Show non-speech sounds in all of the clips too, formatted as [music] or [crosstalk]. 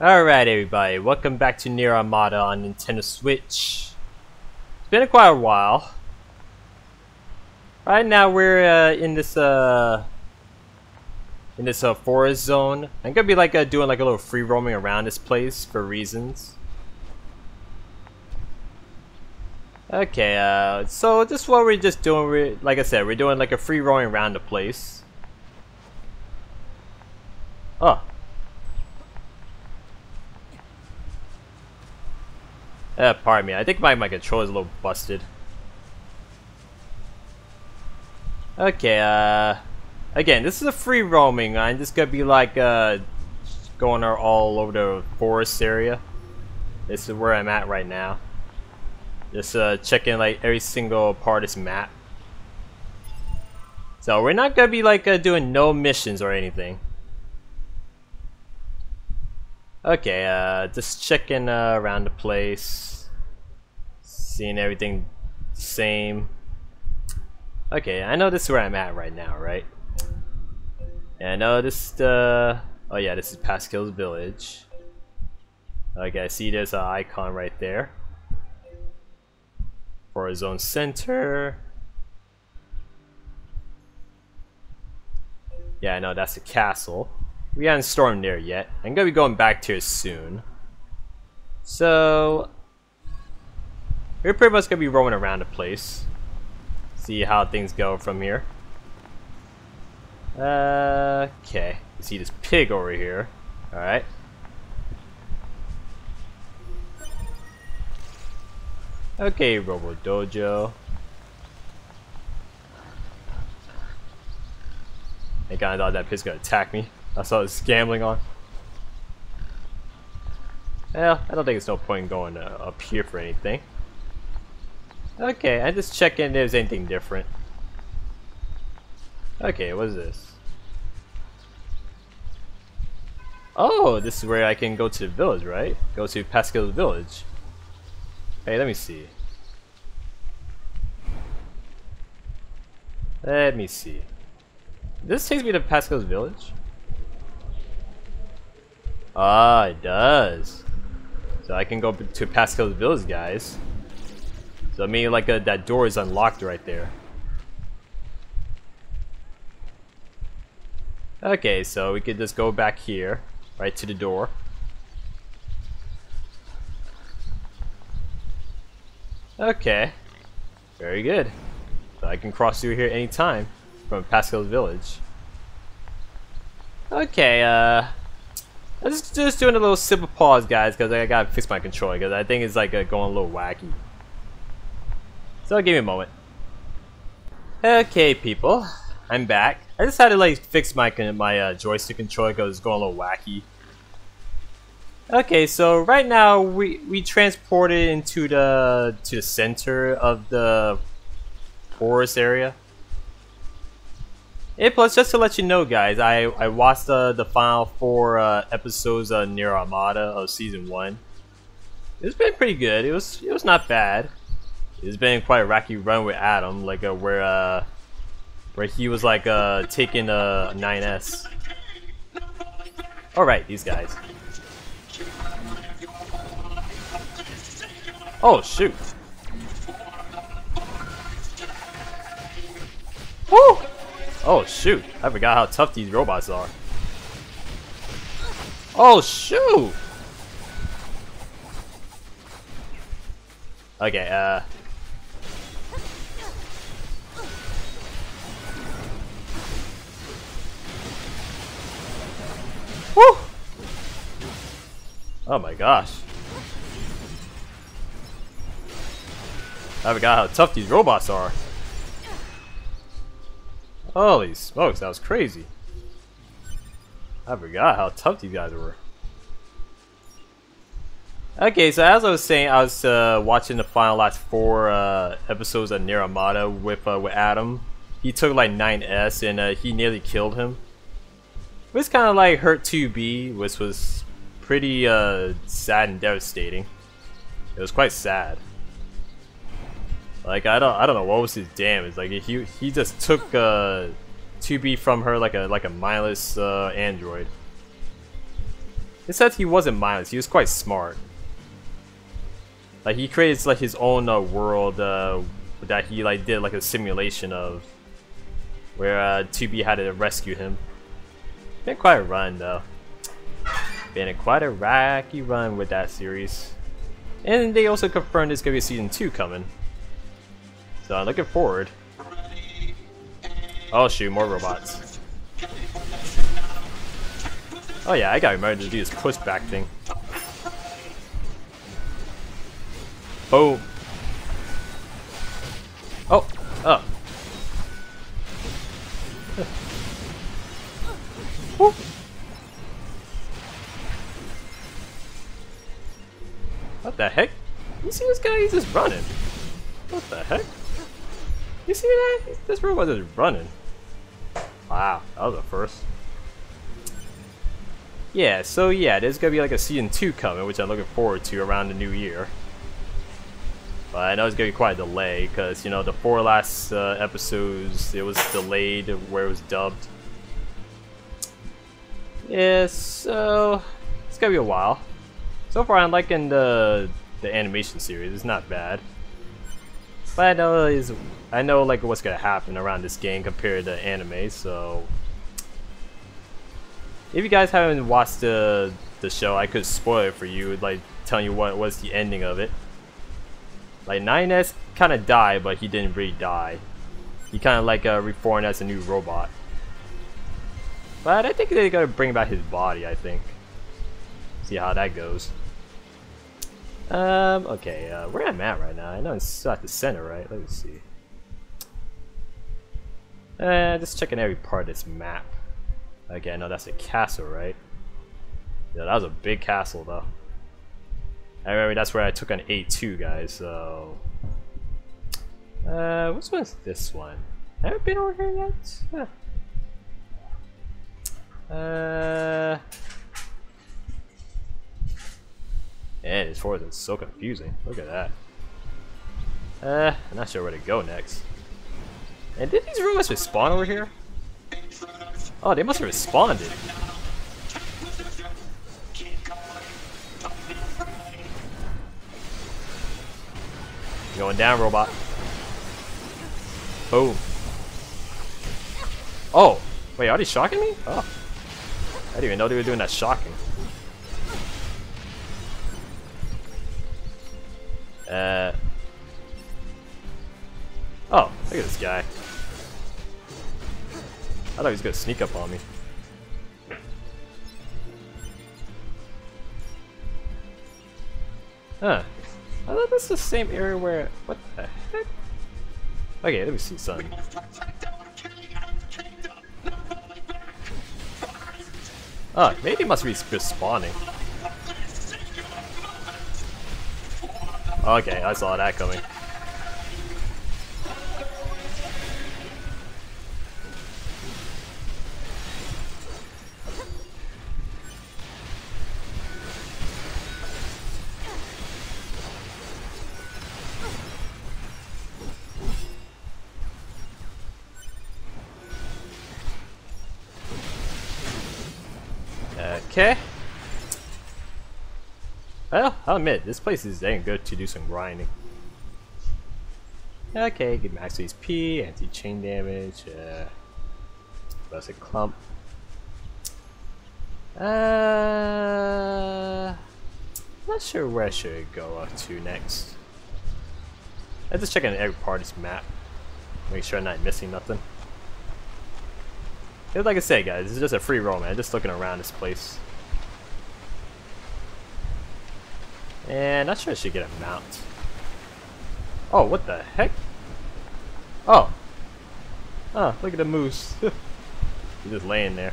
Alright everybody, welcome back to Nier Automata on Nintendo Switch. It's been quite a while. Right now we're uh, in this uh, in this uh, forest zone. I'm gonna be like uh, doing like a little free roaming around this place for reasons. Okay, uh, so this is what we're just doing. We're, like I said, we're doing like a free roaming around the place. Oh, Uh, pardon me, I think my, my controller is a little busted. Okay, uh... Again, this is a free roaming. I'm just gonna be like, uh... Going all over the forest area. This is where I'm at right now. Just, uh, checking, like, every single part of this map. So, we're not gonna be, like, uh, doing no missions or anything. Okay, uh, just checking uh, around the place, seeing everything same. Okay, I know this is where I'm at right now, right? And I know this, uh, oh yeah, this is Pascal's village. Okay, I see there's an icon right there own center. Yeah, I know that's a castle. We haven't stormed there yet. I'm gonna be going back to it soon. So we're pretty much gonna be roaming around the place. See how things go from here. Uh, okay. See this pig over here. Alright. Okay, Robo Dojo. I kinda thought that pig's gonna attack me. I saw this gambling on. Well, I don't think it's no point going uh, up here for anything. Okay, I just check in if there's anything different. Okay, what is this? Oh, this is where I can go to the village, right? Go to Pascal's village. Hey, let me see. Let me see. This takes me to Pascal's village? Ah, it does. So I can go to Pascal's village, guys. So I mean, like, a, that door is unlocked right there. Okay, so we could just go back here, right to the door. Okay, very good. So I can cross through here anytime from Pascal's village. Okay, uh, I'm just, just doing a little simple pause, guys, because I gotta fix my controller, because I think it's like uh, going a little wacky. So give me a moment. Okay, people, I'm back. I just had to like fix my my uh, joystick controller because it's going a little wacky. Okay, so right now we we transported into the to the center of the forest area. Hey, plus, just to let you know, guys, I, I watched the, the final four uh, episodes of Nier Automata of season one. It's been pretty good. It was it was not bad. It's been quite a wacky run with Adam, like uh, where uh, where he was like uh, taking a 9S. All right, these guys. Oh shoot! Woo! Oh shoot, I forgot how tough these robots are. Oh shoot! Okay, uh... Woo! Oh my gosh. I forgot how tough these robots are. Holy smokes, that was crazy. I forgot how tough these guys were. Okay, so as I was saying, I was uh, watching the final last four uh, episodes of Nier with uh, with Adam. He took like 9S and uh, he nearly killed him. Was kind of like Hurt 2B, which was pretty uh, sad and devastating. It was quite sad. Like I don't I don't know what was his damage. Like he he just took uh 2B from her like a like a mindless uh, android. It says he wasn't mindless. He was quite smart. Like he creates like his own uh, world uh, that he like did like a simulation of, where uh, 2B had to rescue him. Been quite a run though. Been a quite a wacky run with that series. And they also confirmed there's gonna be a season 2 coming. So I'm looking forward. Oh shoot, more robots. Oh yeah, I gotta remember to do this pushback thing. Boom. Oh, oh. oh. [laughs] Woo. What the heck? You see this guy? He's just running. What the heck? You see that? This robot is running. Wow, that was a first. Yeah, so yeah, there's gonna be like a season 2 coming, which I'm looking forward to around the new year. But I know it's gonna be quite a delay, because, you know, the four last uh, episodes, it was delayed where it was dubbed. Yeah, so it's gonna be a while. So far, I'm liking the the animation series. It's not bad. But I know is I know like what's gonna happen around this game compared to anime, so if you guys haven't watched the the show, I could spoil it for you, like telling you what was the ending of it. Like 9S kind of died, but he didn't really die. He kind of like uh, reformed as a new robot. But I think they gotta bring back his body. I think. See how that goes. Um. Okay. Uh, where am I at right now? I know it's at the center, right? Let me see. Uh, just checking every part of this map. Okay, no, that's a castle, right? Yeah, that was a big castle, though. I remember that's where I took an A2, guys, so... Uh, which one's this one? Have I been over here yet? Huh. Uh... Yeah, this forest is so confusing. Look at that. Uh, I'm not sure where to go next. And did these robots respawn over here? Oh, they must have responded. Going down, robot. Boom. Oh, wait, are they shocking me? Oh. I didn't even know they were doing that shocking. Uh. Oh, look at this guy. I thought he was gonna sneak up on me. Huh. I thought this is the same area where... What the heck? Okay, let me see something. Oh, maybe it must be respawning. Okay, I saw that coming. Okay. Well, I'll admit, this place is dang good to do some grinding. Okay, get max HP, anti-chain damage, uh, a clump. Uh, not sure where I should go to next. I'm just check checking every part of this map. Make sure I'm not missing nothing. Like I said, guys, this is just a free roam, man. Just looking around this place. And not sure I should get a mount. Oh, what the heck? Oh. Oh, look at the moose. [laughs] He's just laying there.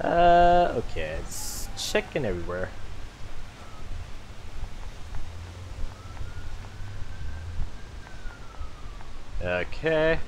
Uh, okay, it's checking everywhere. Okay.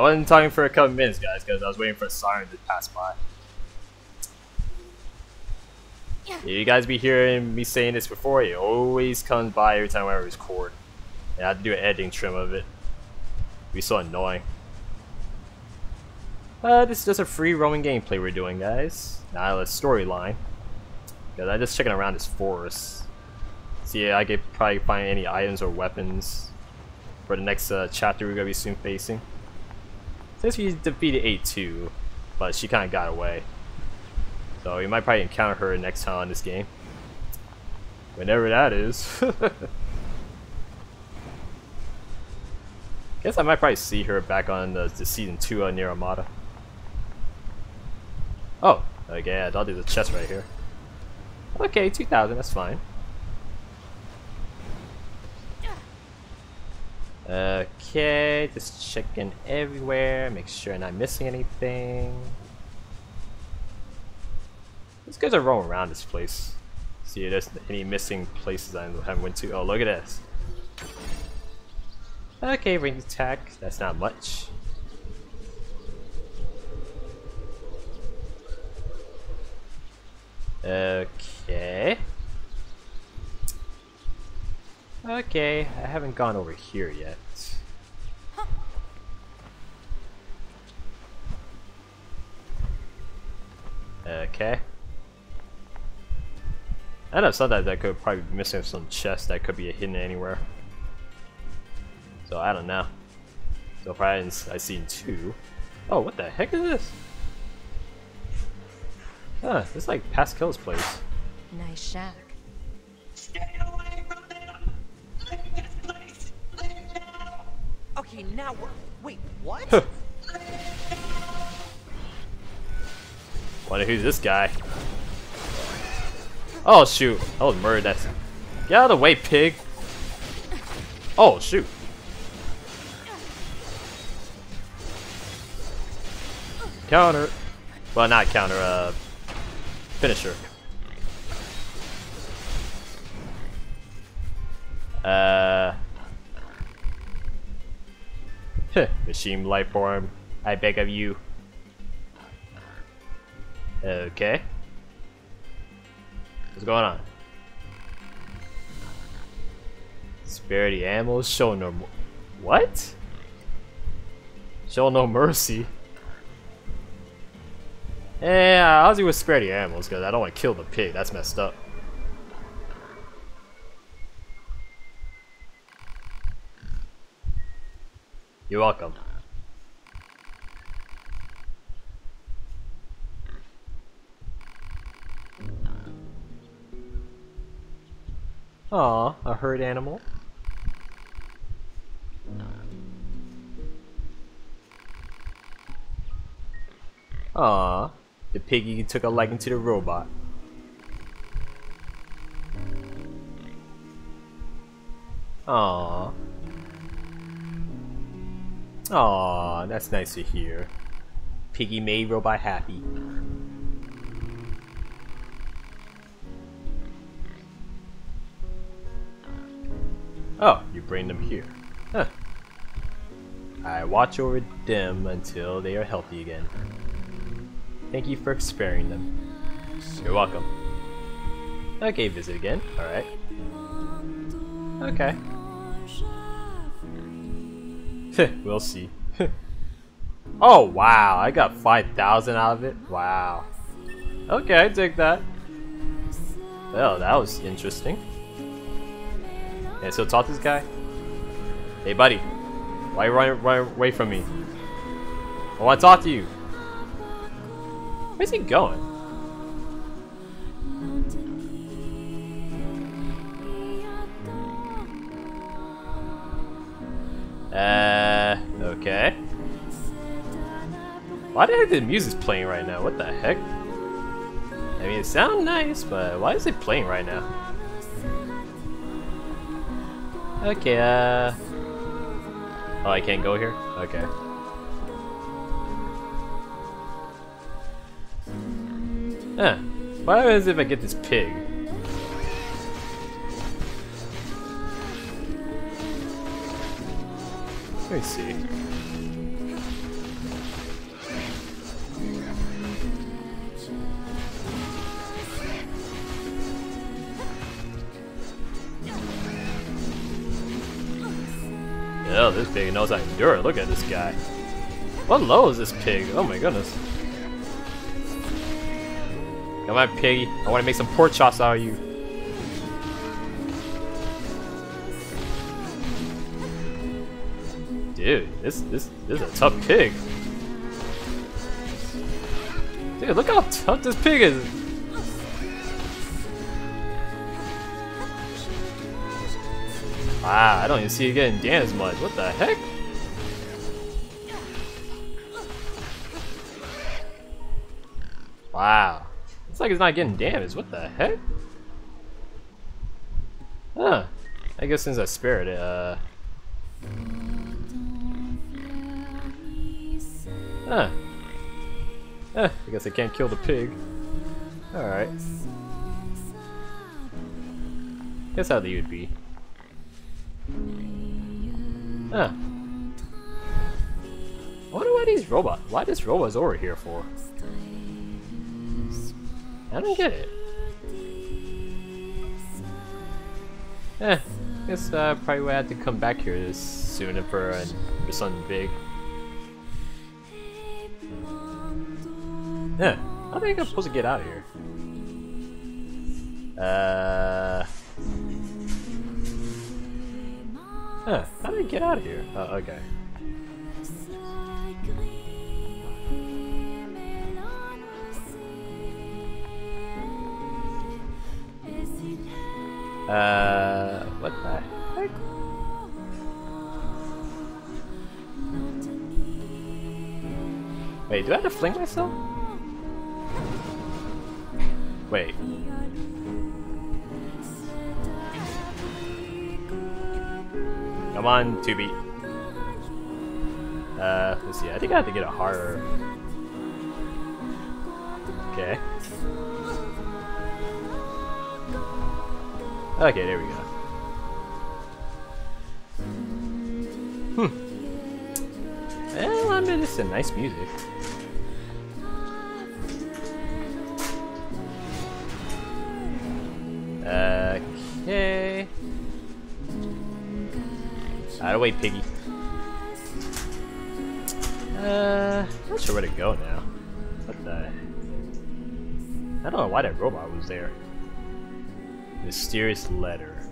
I wasn't talking for a couple minutes, guys, because I was waiting for a siren to pass by. You guys be hearing me saying this before, it always comes by every time I record. And I have to do an editing trim of it. It'd be so annoying. Uh, this is just a free roaming gameplay we're doing, guys. Not a storyline. Because I'm just checking around this forest. See I could probably find any items or weapons for the next uh, chapter we're going to be soon facing. Since we defeated A2, but she kind of got away. So you might probably encounter her next time on this game. Whenever that is. [laughs] Guess I might probably see her back on the, the season 2 on Nier Automata. Oh, okay, I'll do the chest right here. Okay, 2000, that's fine. Okay, just checking everywhere, make sure I'm not missing anything. These guys are roaming around this place. See if there's any missing places I haven't went to. Oh, look at this. Okay, range attack, that's not much. Okay. Okay, I haven't gone over here yet. Okay. And I know that I could probably be missing some chest that could be hidden anywhere. So I don't know. So far I've seen two. Oh, what the heck is this? Huh, this is like Pascal's place. Nice shack. Okay, now we're. Wait, what? Wonder who's this guy? Oh shoot! Was murder. That's get out of the way, pig. Oh shoot! Counter. Well, not counter. Uh, finisher. Uh. Machine [laughs] life form. I beg of you. Okay. What's going on? The animals, show no What? Show no mercy. Yeah, I'll do with spare the animals because I don't want to kill the pig. That's messed up. You're welcome. Aw, a herd animal. Aw, the piggy took a liking to the robot. Aw. Aw, that's nice to hear. Piggy made robot happy. Oh, you bring them here. Huh. I watch over them until they are healthy again. Thank you for sparing them. You're welcome. Okay, visit again. Alright. Okay. [laughs] we'll see. [laughs] oh, wow. I got 5,000 out of it? Wow. Okay, I take that. Well, that was interesting. Yeah, so talk to this guy. Hey, buddy. Why you running, running away from me? I want to talk to you. Where's he going? Why the heck the music's playing right now? What the heck? I mean, it sounds nice, but why is it playing right now? Okay, uh... Oh, I can't go here? Okay. Huh. What happens if I get this pig? Let me see. Hell, this pig knows how to endure. Look at this guy. What low is this pig? Oh my goodness. Come on, piggy. I want to make some pork chops out of you. Dude, this this this is a tough pig. Dude, look how tough this pig is. Wow, I don't even see it getting damaged much. What the heck? Wow. It's like it's not getting damaged. What the heck? Huh. I guess since I spared it, uh... Huh. Eh, I guess I can't kill the pig. Alright. Guess how they would be. Huh. I wonder why these robots, why this robot's over here for? I don't get it. Eh, guess uh, probably would have to come back here this soon for, uh, for something big. Yeah, how think I'm supposed to get out of here? Uh. Huh, how do I get out of here? Oh, okay. Uh, what the heck? Wait, do I have to fling myself? Wait. Come on, 2B. Uh, let's see, I think I have to get a harder. Okay. Okay, there we go. Hmm. Well, I mean, it's a nice music. Out of the way, piggy. Uh, not sure where to go now. What the? I don't know why that robot was there. Mysterious letter.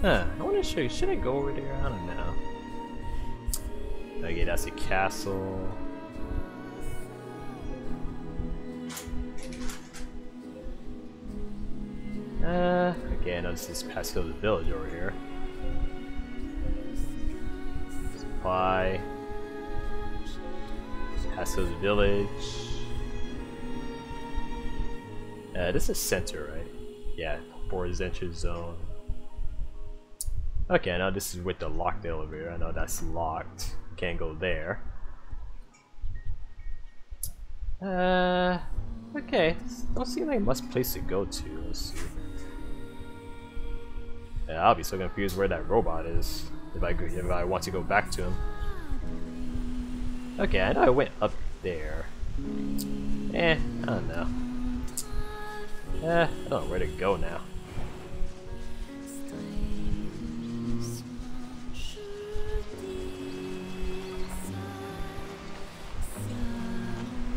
Huh, I want to show you. Should I go over there? I don't know. Okay, that's a castle. Uh, okay, I know this is Pascal's village over here. Supply. Pascal's village. Uh, this is center, right? Yeah, Borzentria zone. Okay, now this is with the locked elevator. I know that's locked. Can't go there. Uh, okay. Don't seem like a much place to go to. Let's see. Yeah, I'll be so confused where that robot is if I if I want to go back to him. Okay, I know I went up there. Eh, I don't know. Eh, I don't know where to go now.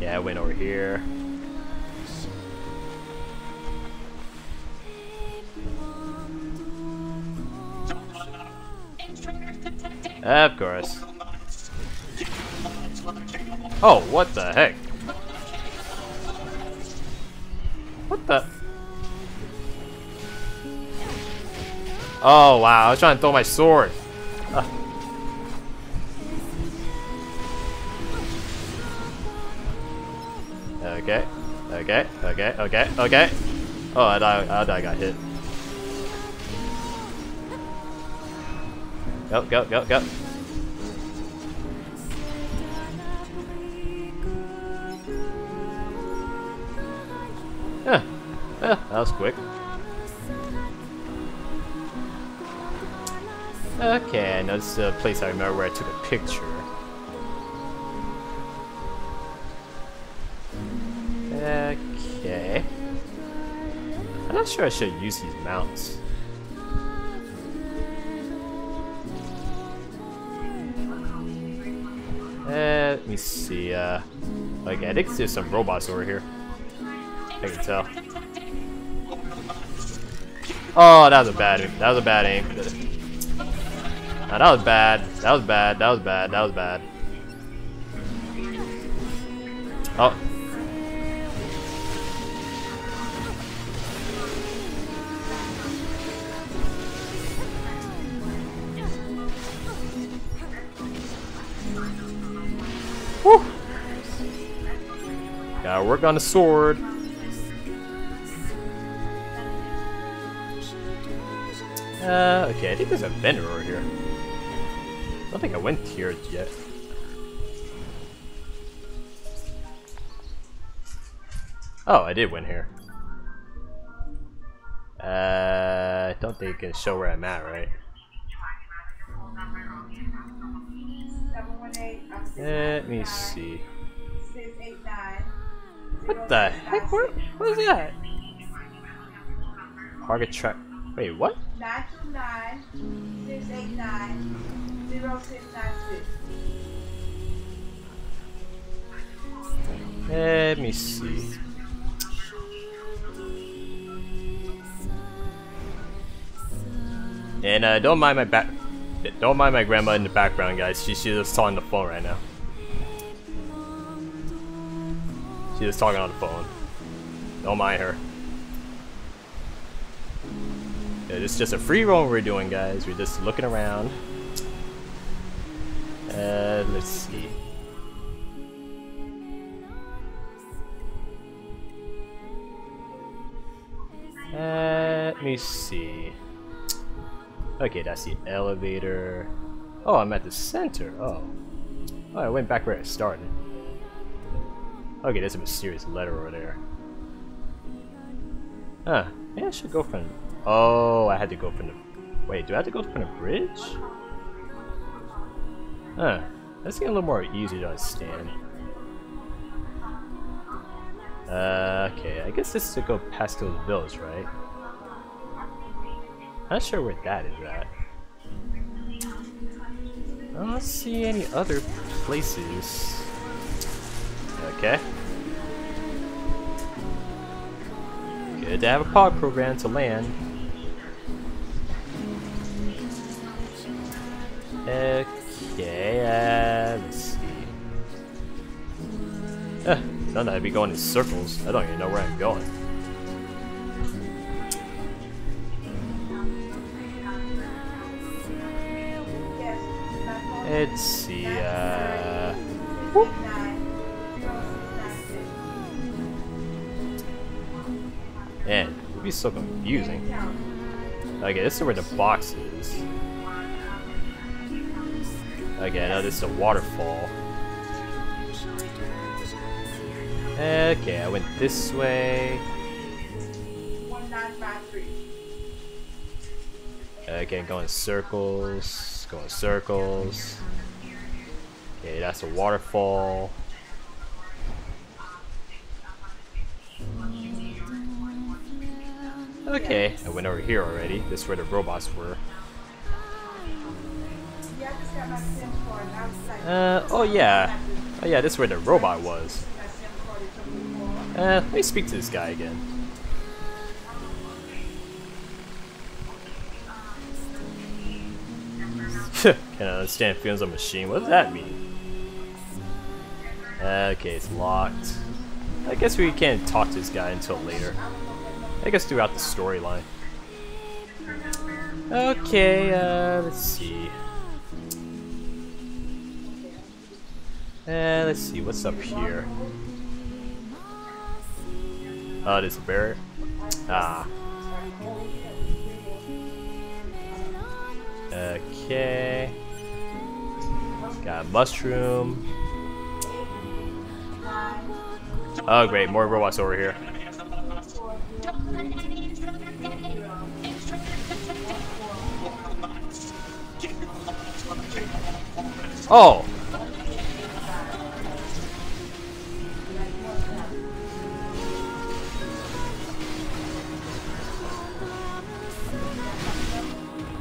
Yeah, I went over here. Of course. Oh, what the heck? What the? Oh wow, I was trying to throw my sword. Uh. Okay, okay, okay, okay, okay. Oh, I, I, I got hit. Go, go, go, go. Yeah, yeah, that was quick. Okay, I know this is a place I remember where I took a picture. Okay. I'm not sure I should use these mounts. Let me see. Uh, okay, I think there's some robots over here. I can tell. Oh, that was a bad. Aim. That was a bad aim. That was bad. That was bad. That was bad. That was bad. Oh. Whew. Gotta work on the sword. Uh, okay, I think there's a vendor over here. I don't think I went here yet. Oh, I did win here. Uh, I don't think it can show where I'm at, right? Let me see. What the heck? Where, what is that? Target track. Wait, what? Let me see. And uh, don't mind my back. Don't mind my grandma in the background, guys. She, she's just talking on the phone right now. She's just talking on the phone. Don't mind her. Yeah, it's just a free roam we're doing, guys. We're just looking around. Uh, let's see. Uh, let me see. Okay, that's the elevator. Oh, I'm at the center. Oh. Oh, I went back where I started. Okay, there's a mysterious letter over there. Huh. Maybe I should go from... Oh, I had to go from the... Wait, do I have to go from the bridge? Huh. That's getting a little more easy to understand. Uh, okay, I guess this is to go past those villas, right? Not sure where that is at. I don't see any other places. Okay. Good to have a pod program to land. Okay, uh, let's see. Uh, none I'd be going in circles. I don't even know where I'm going. Let's see, uh... whoop. Man, it would be so confusing. Okay, this is where the box is. Okay, now this is a waterfall. Okay, I went this way. 1953. Okay, going in circles, going in circles. Okay, that's a waterfall. Okay, I went over here already. This is where the robots were. Uh, oh yeah. Oh yeah, this is where the robot was. Uh, let me speak to this guy again. Can't understand feelings of machine. What does that mean? Okay, it's locked. I guess we can't talk to this guy until later. I guess throughout the storyline. Okay, uh, let's see. Uh, let's see, what's up here? Oh, there's a barrier. Ah. Okay. Got a mushroom. Oh great, more robots over here. Oh!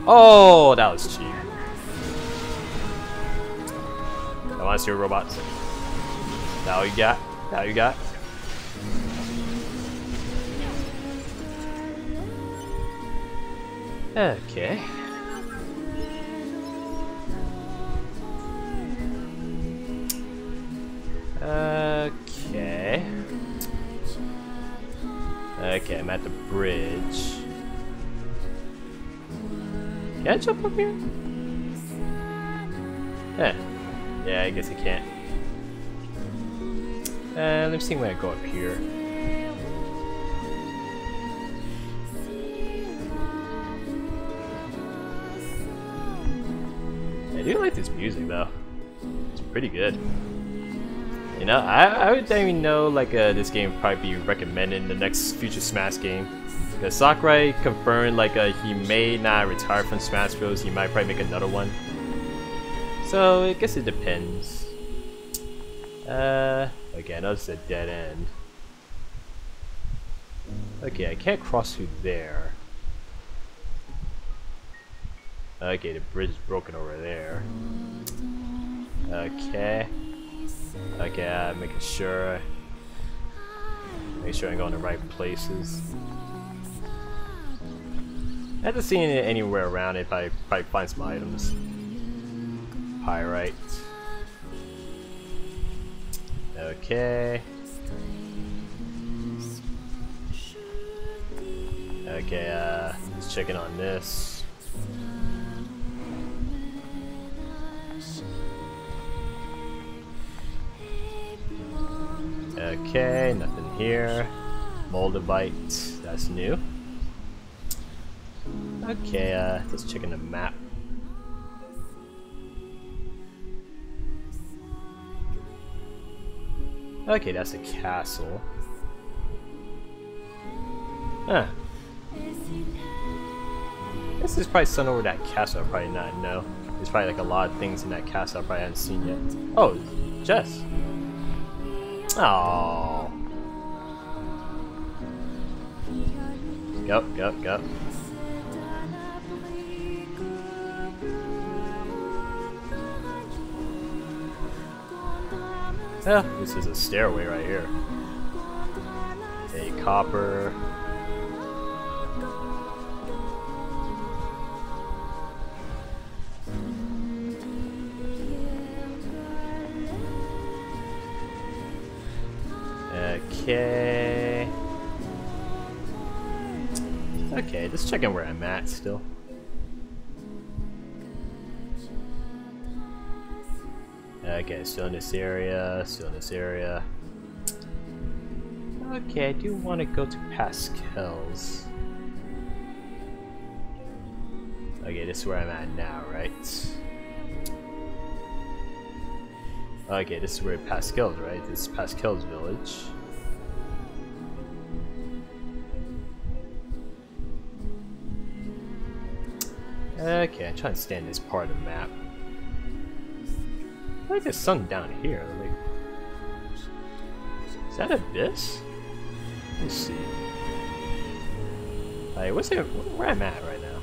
Oh, that was cheap. I want to see robots. Now you got. Now you got. Okay. Okay. Okay, I'm at the bridge. Can I jump up here? Eh. Yeah, I guess I can't. Uh, let me see when I go up here. I do like this music though. It's pretty good. You know, I, I would even know like uh, this game would probably be recommended in the next future Smash game. Because Sakurai confirmed like uh, he may not retire from Smash Bros. He might probably make another one. So I guess it depends. Uh, okay, I know a dead end. Okay, I can't cross through there. Okay, the bridge is broken over there. Okay. Okay, uh, making sure. Make sure I go in the right places. I haven't seen it anywhere around it, but I probably find some items. Pyrite. Okay. Okay, uh, let's check in on this. Okay, nothing here. Moldavite, that's new. Okay, uh, let's check in the map. Okay, that's a castle. Huh. This is probably something over that castle I probably not know. There's probably like a lot of things in that castle I probably haven't seen yet. Oh, Jess. Oh. Go, go, go. Yeah, this is a stairway right here. A copper. Okay. Okay, just checking where I'm at still. Okay, still in this area, still in this area. Okay, I do want to go to Pascal's. Okay, this is where I'm at now, right? Okay, this is where Pascal's, right? This is Pascal's village. Okay, I'm trying to stand this part of the map. I like there's sun down here. Like, is that abyss? Let's see. Like, what's it? Where I'm at right now?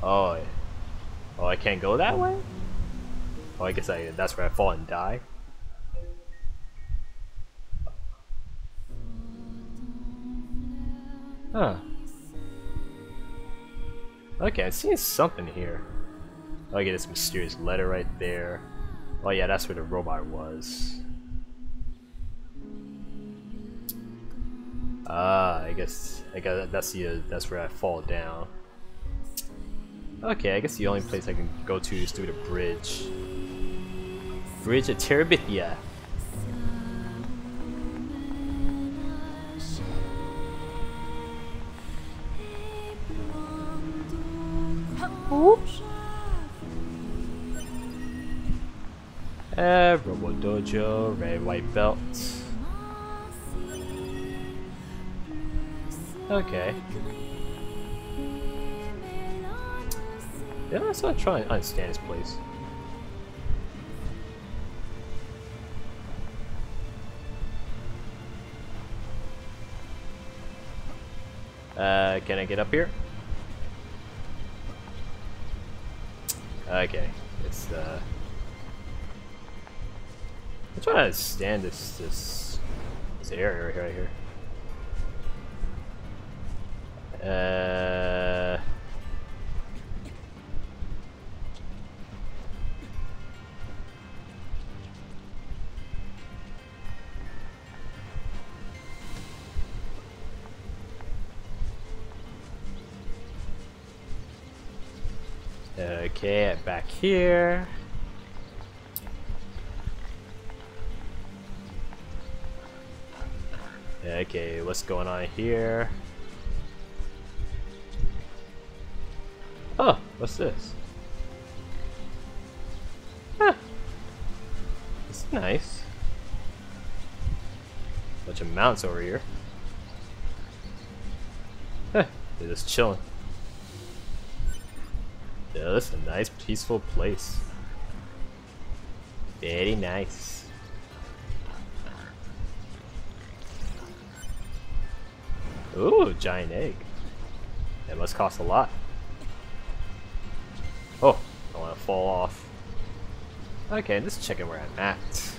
Oh, oh, I can't go that way. Oh, I guess I that's where I fall and die. Huh. Okay, I'm seeing something here. Okay, this mysterious letter right there. Oh yeah, that's where the robot was. Ah, I guess I guess that's the uh, that's where I fall down. Okay, I guess the only place I can go to is through the bridge. Bridge of Terabithia. Dojo, red white belt. Okay. Yeah, let's not try and understand this place. Uh, can I get up here? Okay, it's uh. I'm trying to stand this this this area right here. Uh. Okay, back here. Going on here? Oh, what's this? Huh. It's nice. Bunch of mounts over here. Huh, they're just chilling. Yeah, this is a nice, peaceful place. Very nice. Ooh, giant egg. That must cost a lot. Oh, I want to fall off. Okay, just checking where I'm at.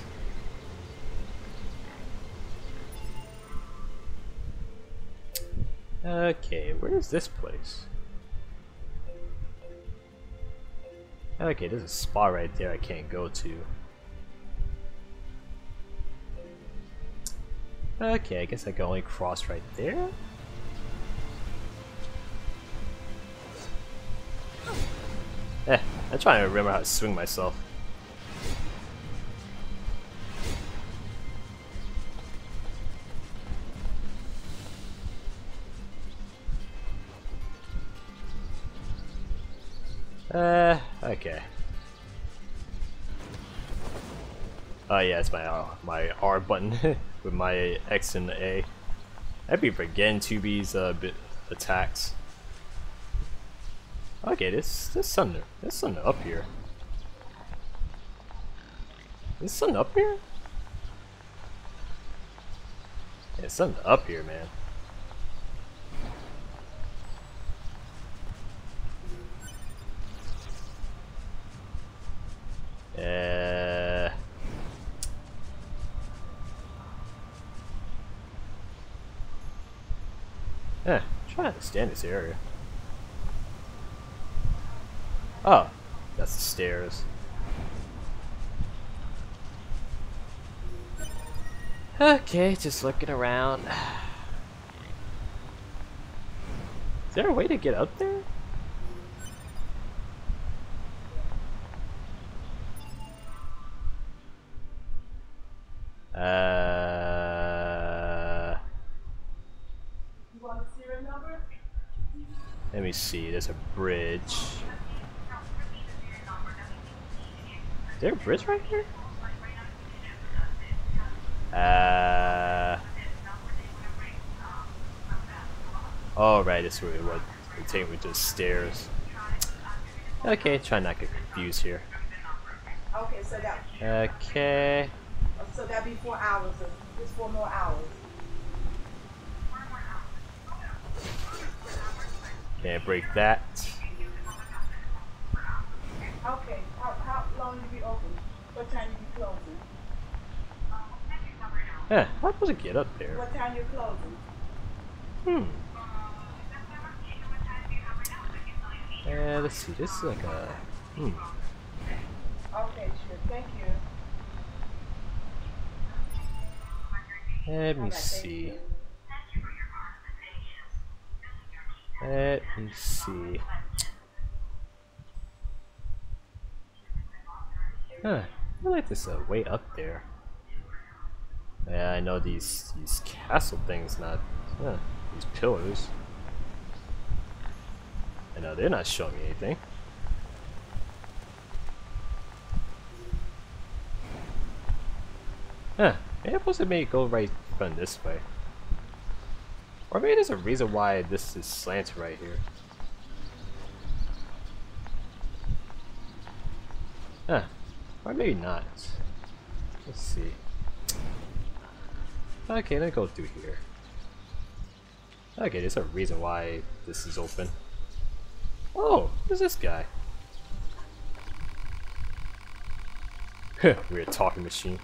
Okay, where is this place? Okay, there's a spot right there I can't go to. Okay, I guess I can only cross right there? Eh, I'm trying to remember how to swing myself. Uh, okay. Oh yeah, it's my uh, my R button [laughs] with my X and A. I'd be forgetting 2B's uh, bit attacks. Okay, this this something there's something up here. There's something up here? Yeah, something up here, man. Uh, eh, try to understand this area. Oh, that's the stairs. Okay, just looking around. [sighs] Is there a way to get up there? There's a bridge. Is there a bridge right here? Uh. Oh right, this way what take me to the stairs. Okay, try not to get confused here. Okay, so that Okay. so that'd be four hours. Just four more hours. Can't break that. Okay, how, how long you be open? What time do you closing? Huh, how supposed to get up there? What time you closing? Hmm. Uh, let's see, this is like a... Hmm. Okay, sure. Thank you. Let me thank see. you. Let me see. Huh. I like this a way up there. Yeah, I know these these castle things not huh, these pillars. I know they're not showing me anything. Huh. Maybe I'm supposed to make go right from this way. Or maybe there's a reason why this is slanted right here. Huh. Or maybe not. Let's see. Okay, let's go through here. Okay, there's a reason why this is open. Oh, who's this guy? [laughs] We're a talking machine.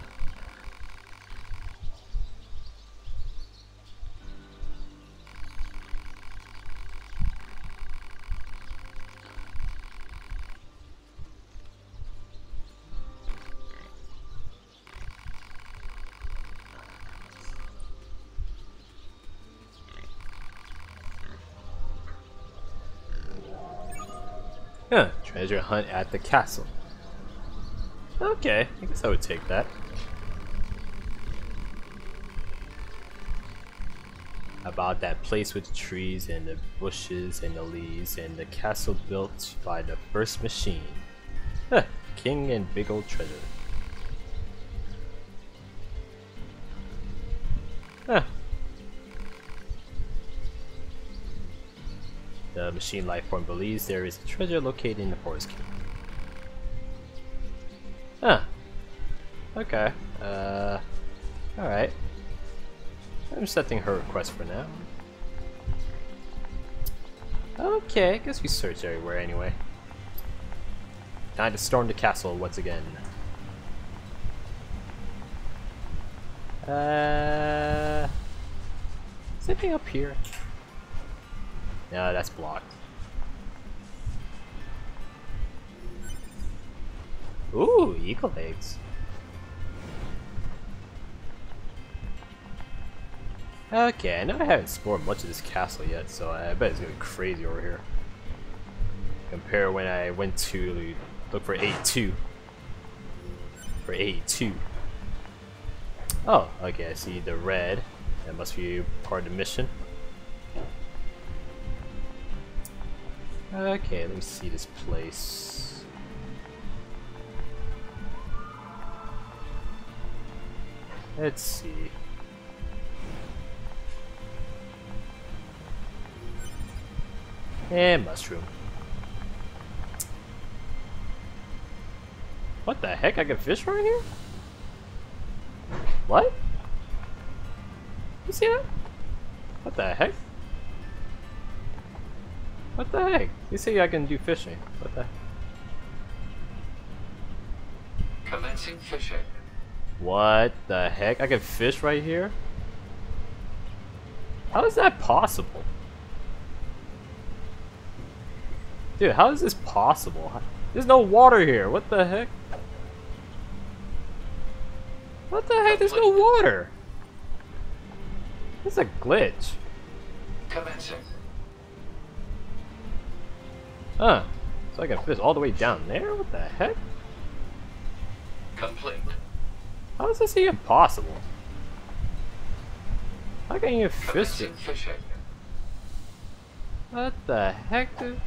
Hunt at the castle. Okay, I guess I would take that. About that place with the trees and the bushes and the leaves and the castle built by the first machine. Huh, king and big old treasure. Huh. The machine life form believes there is a treasure located in the forest king. Huh. Okay. Uh. Alright. I'm setting her request for now. Okay, I guess we search everywhere anyway. Time to storm the castle once again. Uh, is anything up here? No, that's blocked. Ooh, eagle eggs. Okay, I know I haven't explored much of this castle yet, so I bet it's gonna be crazy over here. Compare when I went to look for A2. For A2. Oh, okay, I see the red. That must be part of the mission. Okay, let me see this place. Let's see. And mushroom. What the heck? I can fish right here? What? You see that? What the heck? What the heck? You say I can do fishing. What the heck? Commencing fishing. What the heck? I can fish right here? How is that possible? Dude, how is this possible? There's no water here. What the heck? What the heck? There's no water. This is a glitch. Commencing. Huh. So I can fish all the way down there? What the heck? Complete. How is this even possible? How can you fish it? What the heck, dude?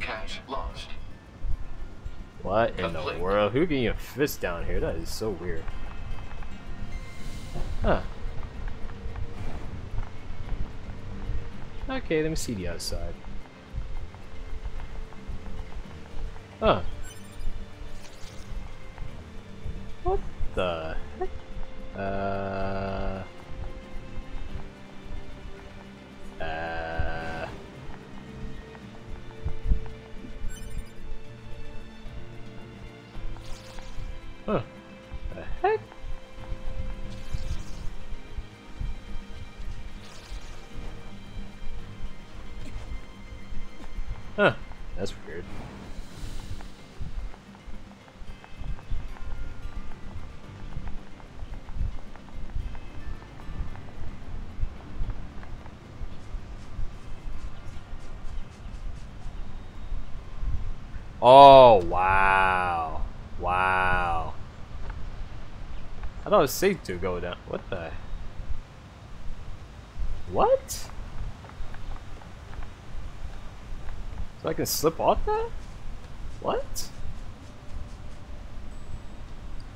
Catch lost. What in the world? Who can even fish down here? That is so weird. Huh. Okay, let me see the other side. Huh. What the heck? Uh. Oh, wow. Wow. I thought it was safe to go down. What the? What? So I can slip off that? What?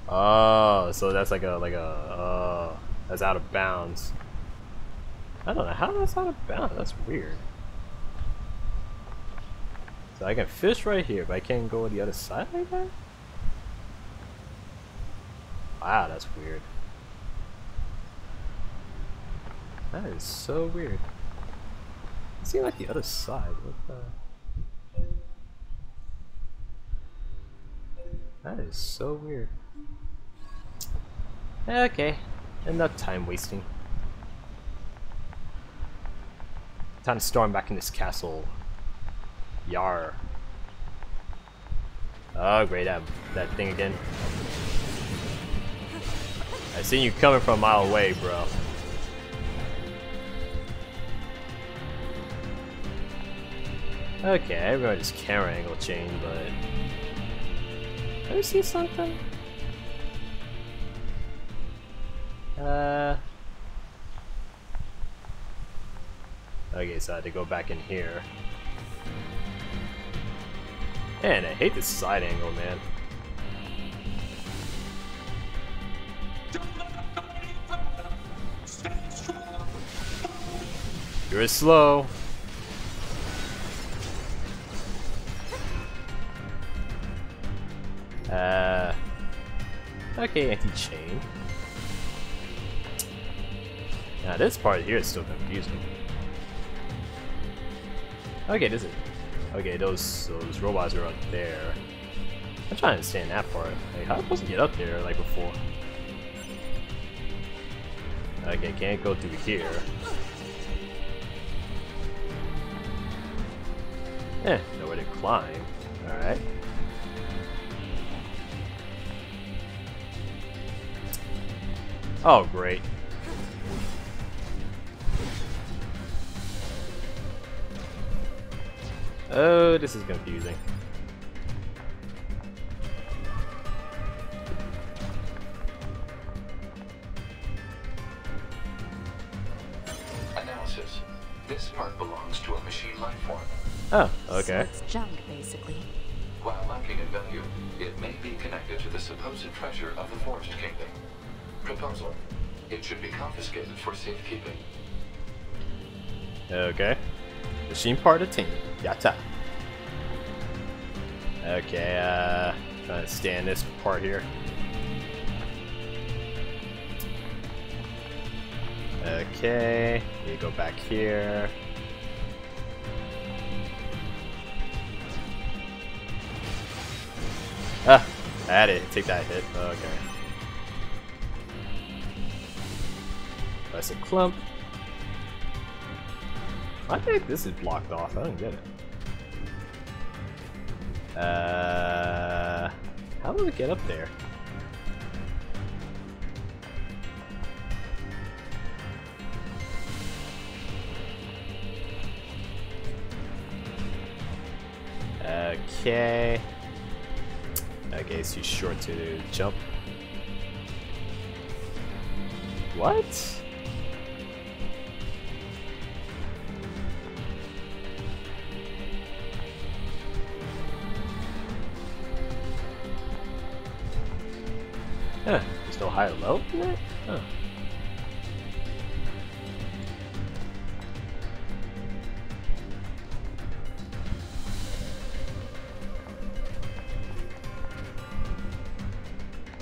Oh, so that's like a like a uh that's out of bounds. I don't know how that's out of bounds. That's weird. So I can fish right here, but I can't go to the other side like that? Wow, that's weird. That is so weird. It seems like the other side. What the? That is so weird. Okay, enough time wasting. Time to storm back in this castle. Yar. Oh, great ab that thing again. I seen you coming from a mile away, bro. Okay, I remember this camera angle change, but... Did I see something? Uh... Okay, so I had to go back in here. Man, I hate this side angle, man. You're slow. Uh. Okay, anti-chain. Now this part here is still confusing. Okay, this is. Okay, those those robots are up there. I'm trying to understand that part. Like, how am I supposed to get up there like before? Okay, can't go through here. Eh, nowhere to climb. Alright. Oh, great. Oh, this is confusing. Analysis. This part belongs to a machine life form. Oh, So okay. it's junk, basically. While lacking in value, it may be connected to the supposed treasure of the Forest Kingdom. Proposal. It should be confiscated for safekeeping. Okay. Machine part of attained. Yatta. Okay, uh, trying to stand this part here. Okay, you go back here. Ah, I had it. Take that hit. Okay. That's a clump. I think this is blocked off. I don't get it. Uh, how do we get up there? Okay. Okay, so he's short to jump. What? There's no high or low in? Huh.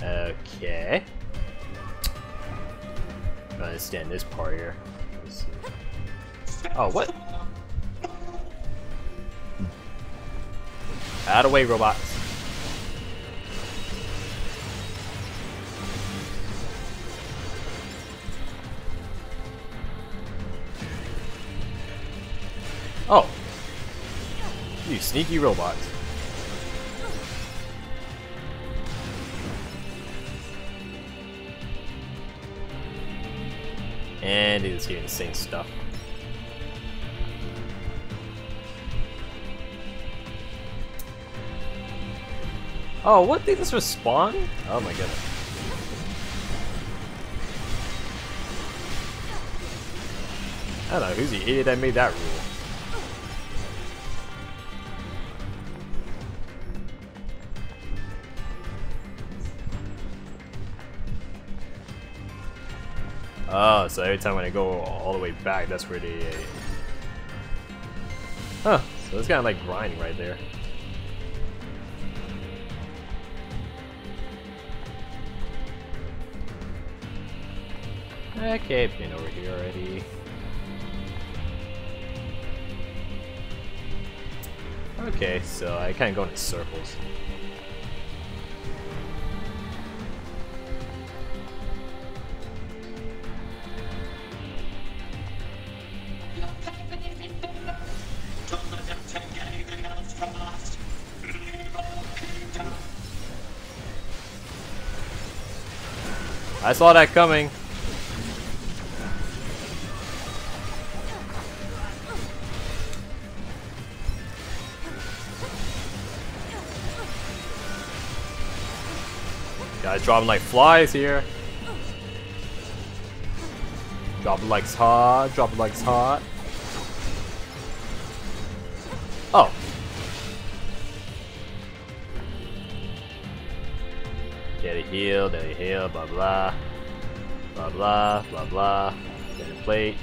Okay. I understand this part here. Oh, what? Hmm. Out of the way, robots. Sneaky robots. And it is here insane stuff. Oh, what did this respawn? Oh my goodness. I don't know, who's the idiot that made that rule? So every time when I go all the way back, that's where they... Huh, so it's kind of like grinding right there. Eh, okay, been over here already. Okay, so I kind of go in circles. saw that coming. Guys dropping like flies here. Drop legs hard, drop legs hard. Oh. Get a heal, get a heal, blah blah. Blah blah, blah blah. Get a plate.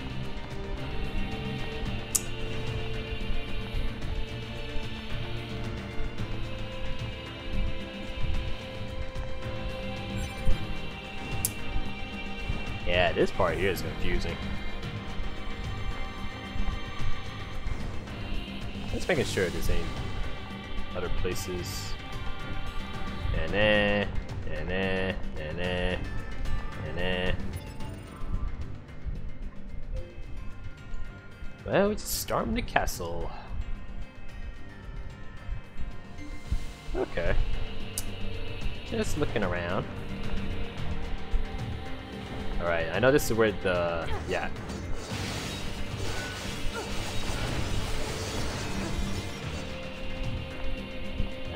Yeah, this part here is confusing. Just making sure there's any other places. And na and na Well, we just storm the castle. Okay. Just looking around. Alright, I know this is where the... yeah.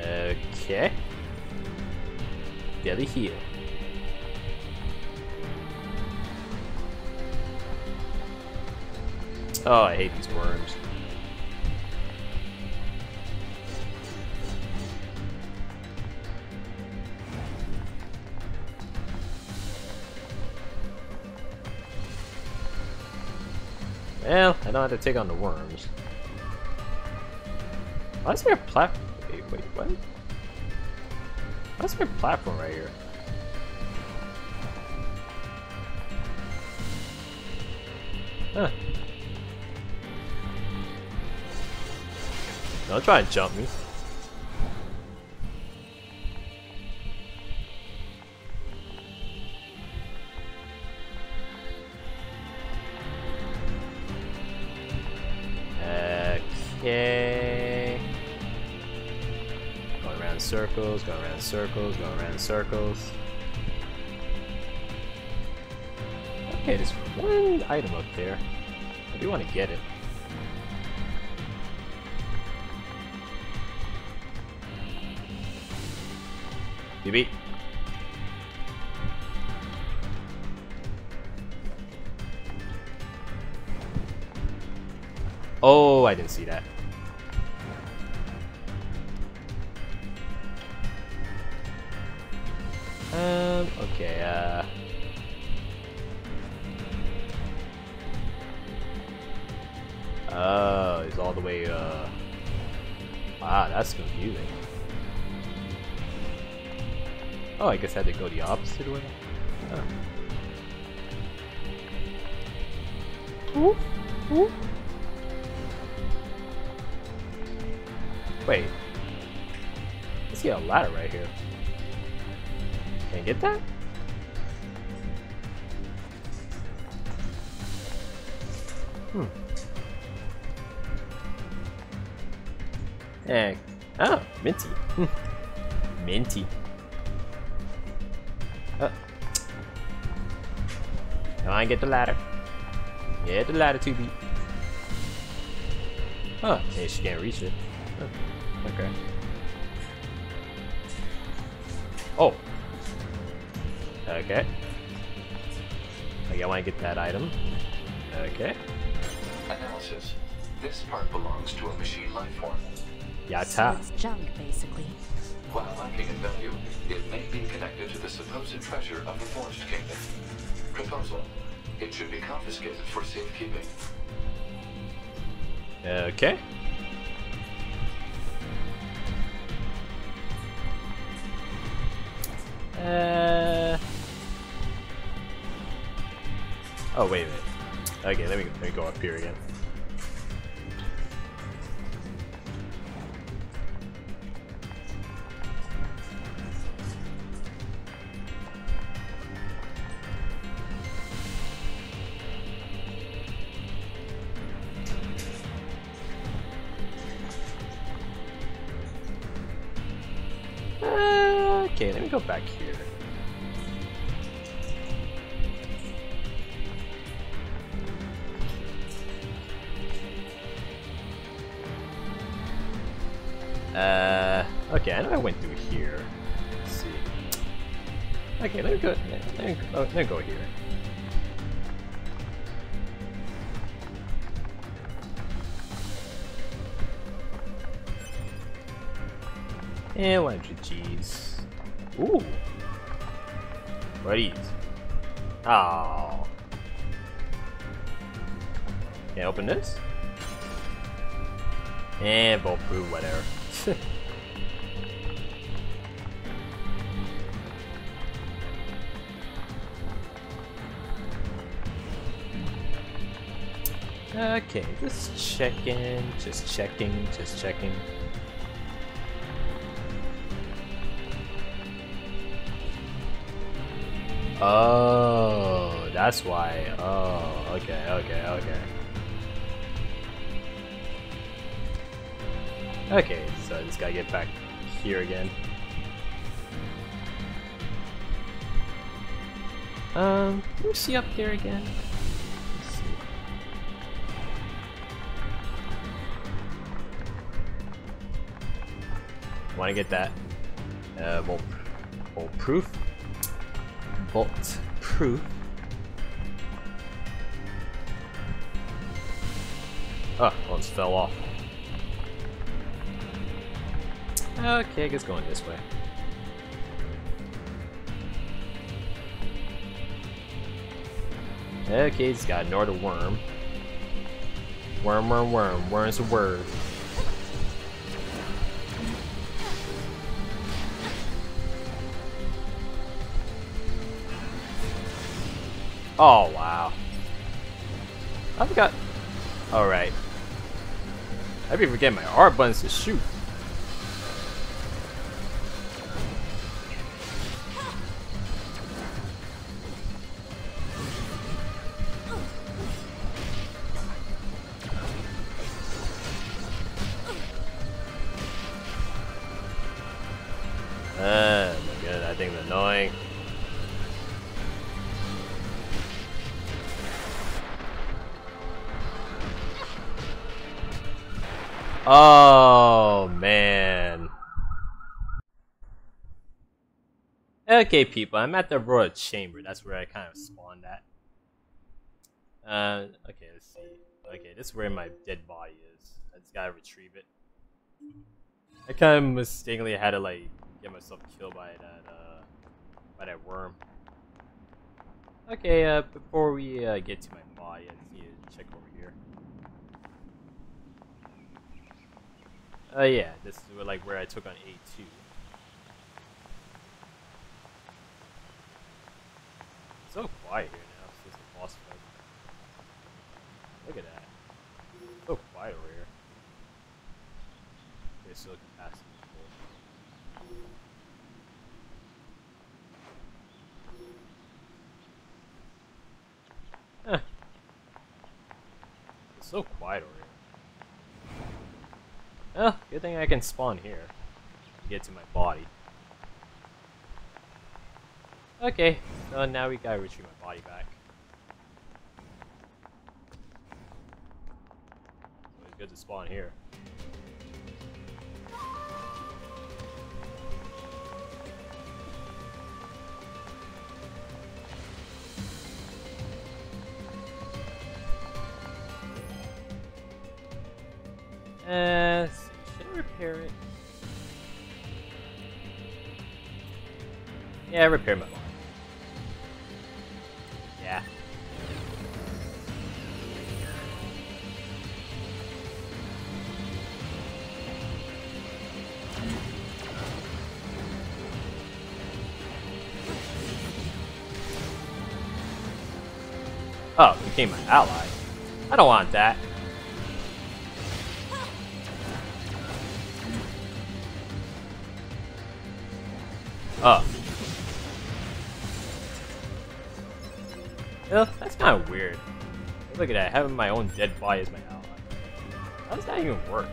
Okay. Daily heal. Oh, I hate these worms. Well, I don't have to take on the worms. Why is there a plat- wait, wait, what? Why is there a platform right here? Huh. Don't try and jump me. Okay. Going around circles, going around circles, going around circles. Okay, there's one item up there. I do want to get it. BB. Oh, I didn't see that. Had to go the opposite way? The ladder, 2B. Huh, hey, she can't reach it. Oh, okay. Oh. Okay. Okay, I want to get that item. Okay. Analysis. This part belongs to a machine life form. So it's junk, basically. While lacking in value, it may be connected to the supposed treasure of the Forest Kingdom. Proposal. It should be confiscated for safekeeping. Okay. Uh. Oh wait a minute. Okay, let me let me go up here again. Checking, just checking. Oh, that's why. Oh, okay, okay, okay. Okay, so I just gotta get back here again. Um, can we see up here again? Want to get that? Uh, bolt, bolt proof. Bolt proof. Oh, almost fell off. Okay, I guess going this way. Okay, he's got the worm. Worm, worm, worm. Worm's a word. Oh, wow. I forgot. Alright. I be forgetting my R buttons to shoot. Okay, people, I'm at the Royal Chamber. That's where I kind of spawned at. Uh, okay, let's see. Okay, this is where my dead body is. I just gotta retrieve it. I kind of mistakenly had to like get myself killed by that uh by that worm. Okay, uh, before we uh, get to my body, I just need to check over here. Oh uh, yeah, this is like where I took on A2. So quiet here now. Just a boss fight. Look at that. So quiet over here. Okay, so capacity. Huh. It's so quiet over here. Oh, good thing I can spawn here get to my body. Okay, now we gotta retrieve my body back. It's good to spawn here. Uh, should I repair it? Yeah, repair my became my ally. I don't want that. Oh. Yeah, that's kind of weird. Look at that, having my own dead body as my ally. How does that even work?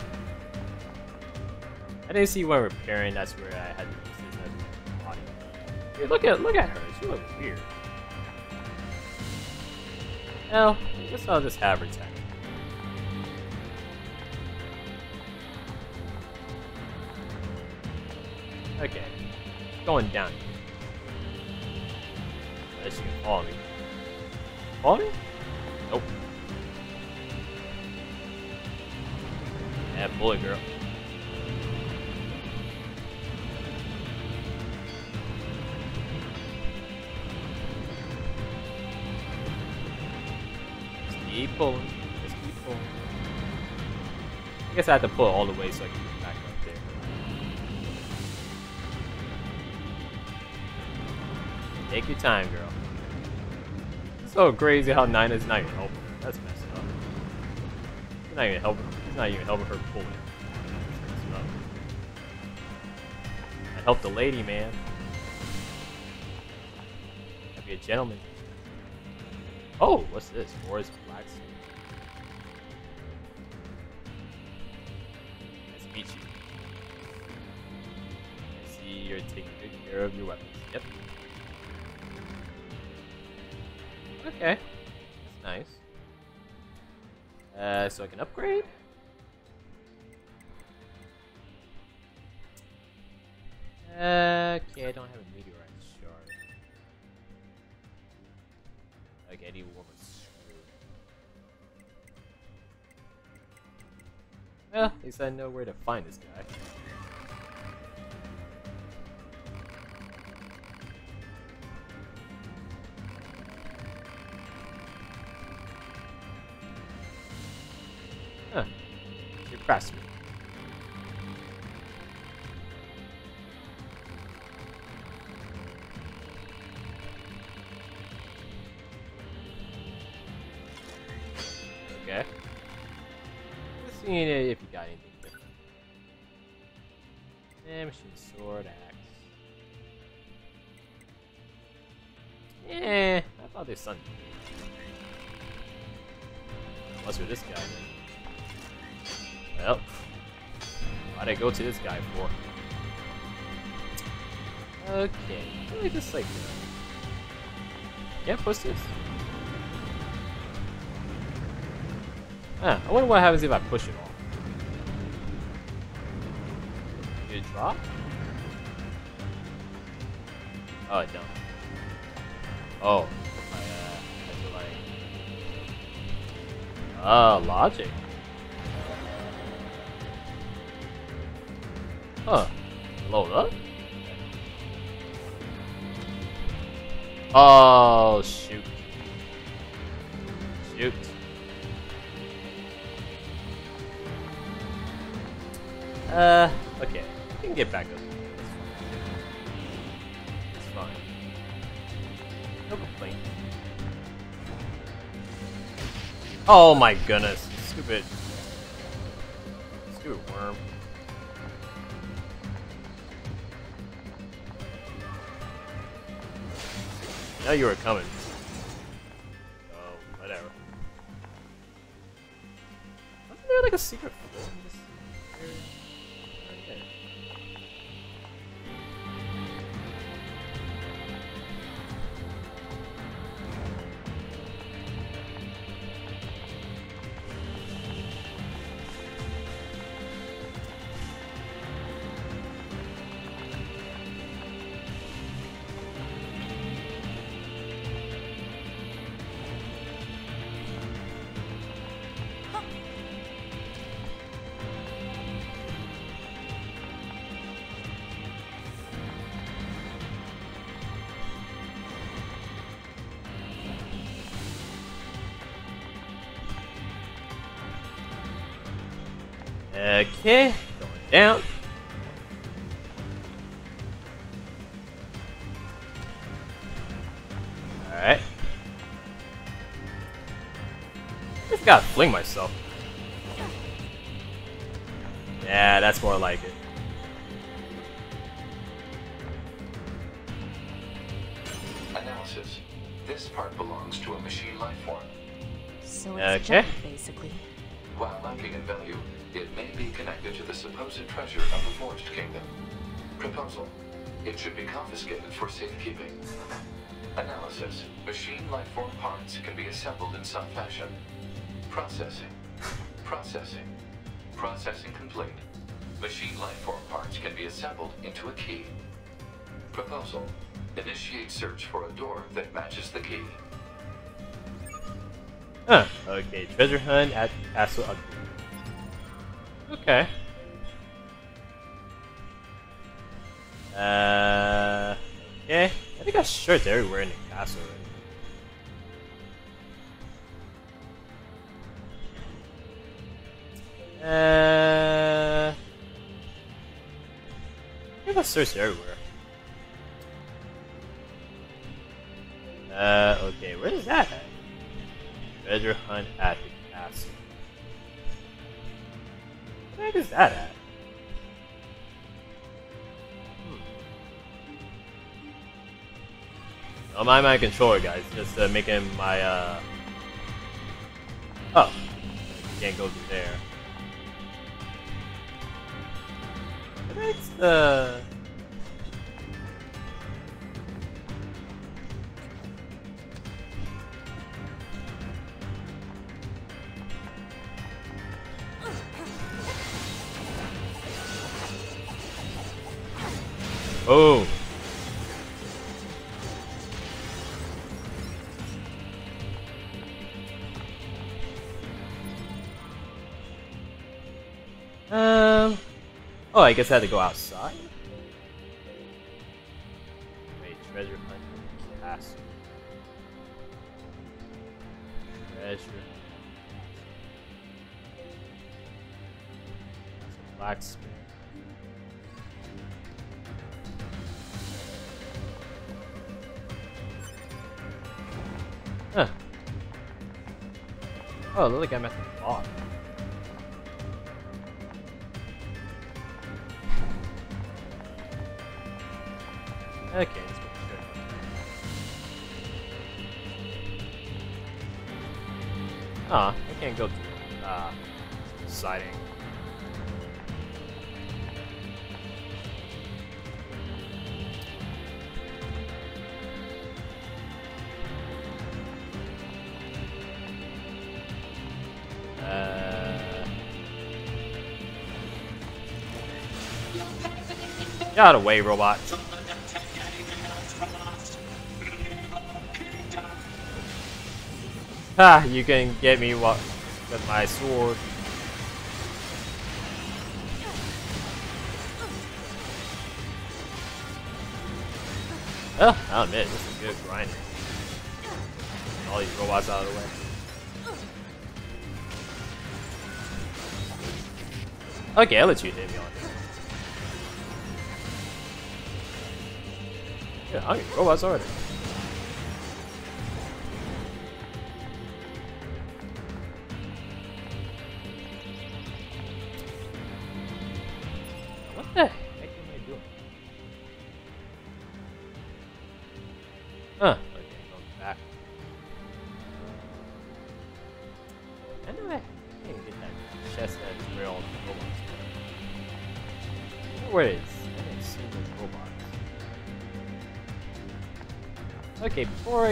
I didn't see when repairing, that's where I had to as my body. Dude, look at look at her, she looks weird. Well, I guess I'll just have her tech. Okay. Going down. That shit can follow me. Follow me? Nope. Yeah, bullet girl. Pulling. Just keep pulling. I guess I have to pull all the way so I can get back up there. Take your time, girl. So crazy how Nina's not even helping. That's messed up. She's not even helping. He's not even helping her pull it. I helped the lady, man. Gotta be a gentleman. Oh, what's this? Forest Blacksmith. Least I know where to find this guy. There's. Unless you're this guy then. Well, why'd I go to this guy for? Okay, really just like uh, can't push this. Ah, I wonder what happens if I push it off. Did it drop? Oh, it don't. Oh, Ah, logic. Huh. Load up? Oh, shoot. Shoot. Uh, okay. We can get back up. It's fine. No complaint. Oh my goodness. Stupid. Stupid worm. Now you were coming. Oh, whatever. Wasn't there like a secret floor Okay, going down. Alright. Just gotta fling myself. Assembled into a key. Proposal. Initiate search for a door that matches the key. Huh. Okay, treasure hunt at Castle Ugly. Okay. Uh, okay. I think I shirts everywhere in the castle. Uh, I think I searched everywhere. Uh, okay, where is that at? Treasure hunt at the castle. Where the that at? Hmm. Oh, my my controller, guys. Just uh, making my uh. Oh, can't go through there. That's the. Oh. I guess I had to go outside. Wait, treasure hunt in the castle. Treasure. Blacksmith. Huh. Oh, look I'm at the out of way, robot. Ha! You can get me what with my sword. Oh, I'll admit, this is good grinding. All these robots out of the way. Okay, I'll let you hit me on Yeah, how many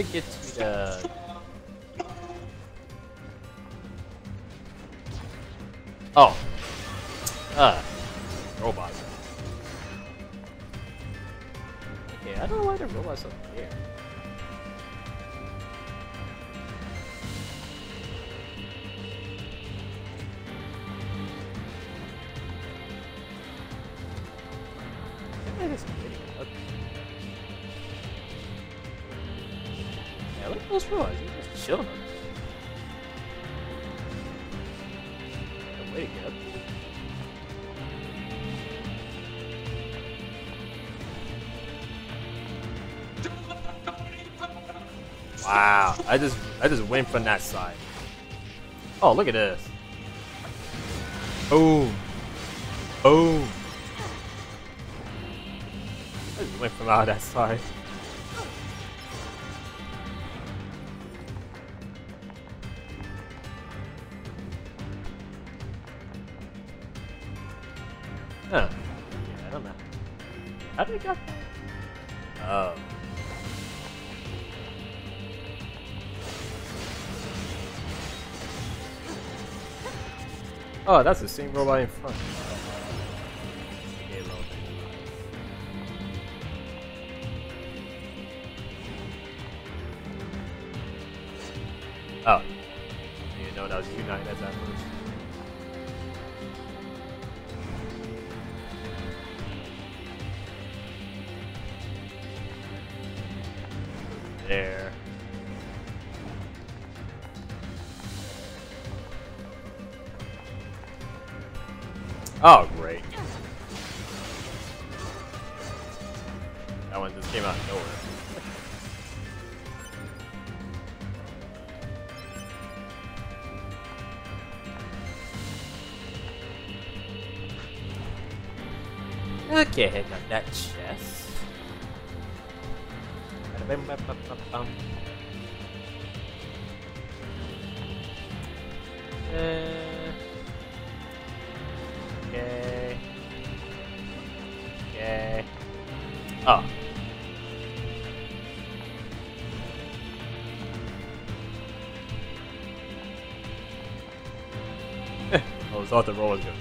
I get to the... Oh. Uh. Robots. Okay, I don't know why the robots up here. Way to get. Wow, I just I just went from that side. Oh, look at this. Boom. Boom. I just went from out that side. That's the same robot in front. that chest. Uh, okay. Okay. Oh. [laughs] I was thought the roll was good.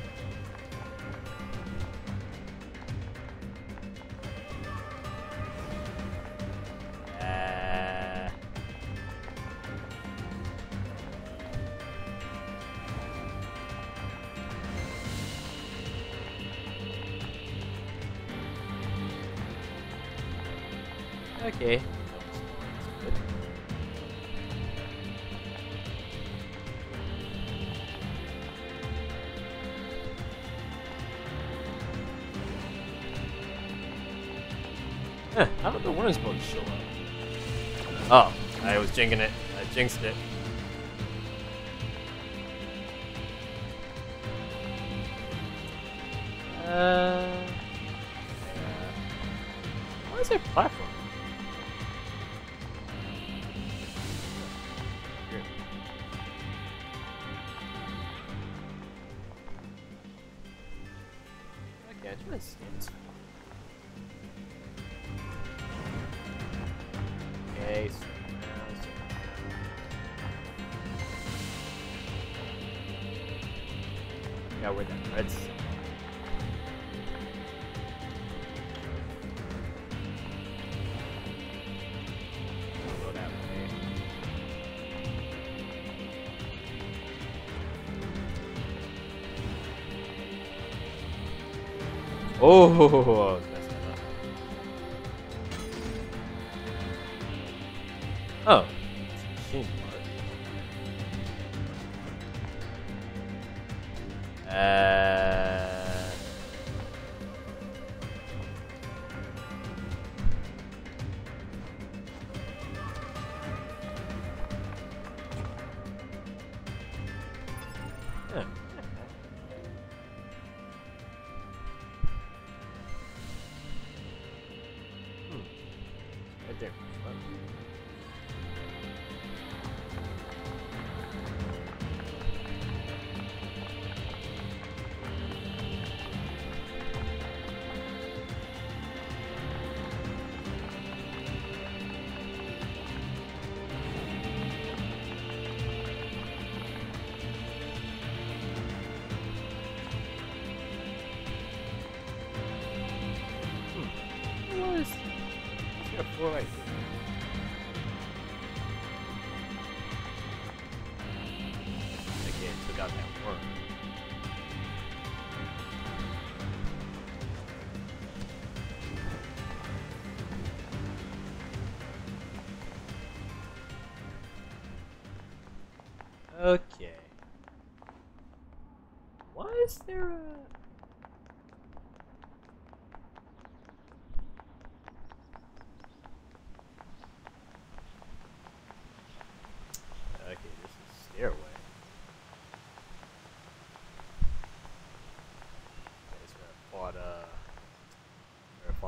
jinging it, uh, jinxed it. All right.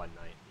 I fought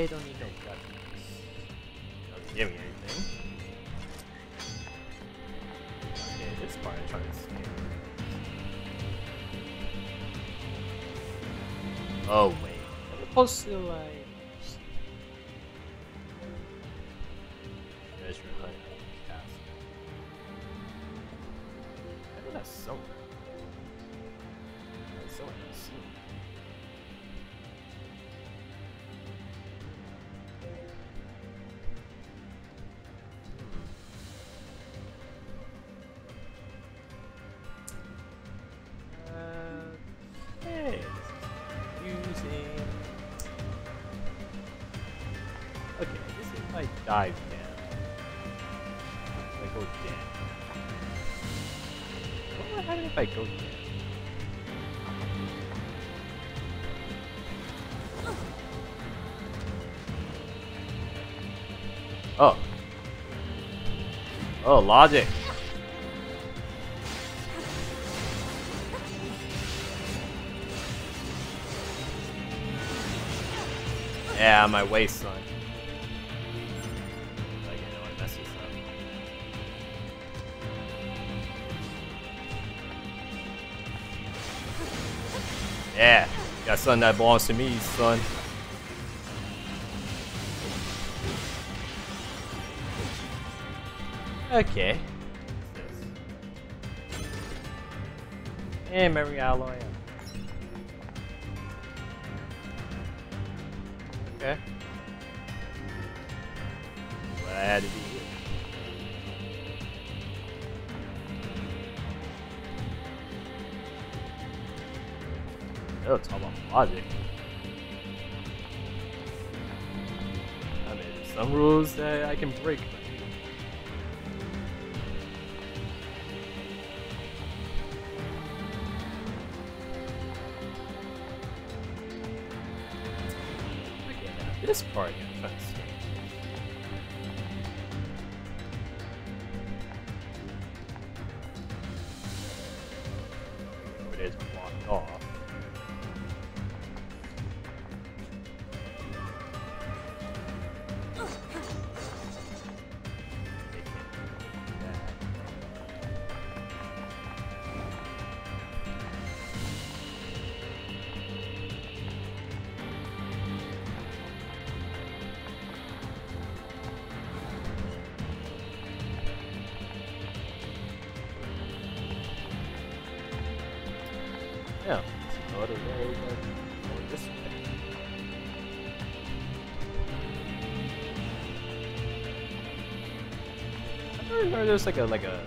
be don't need no weapons. Doesn't give me anything. Okay, this part I'm trying to scare. Oh wait, I'm supposed to like. Logic. Yeah, my waistline. Like, know I messed this up. Yeah, got something that belongs to me, son. Okay. Hey, memory alloy. Okay. What I had to do here. Oh, it's all about logic. I mean, some rules that I can break. There's like a like a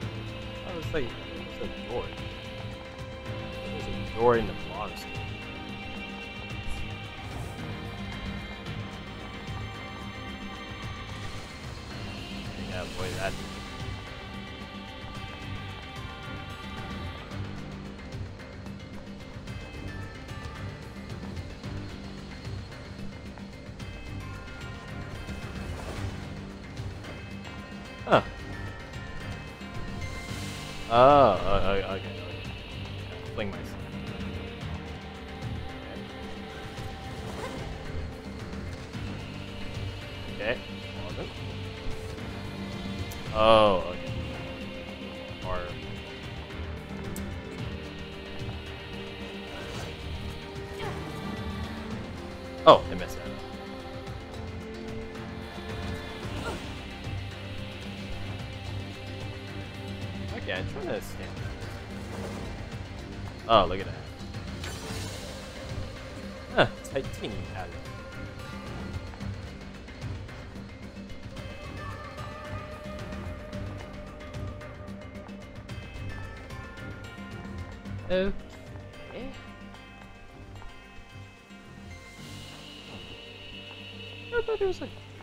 I thought there was like.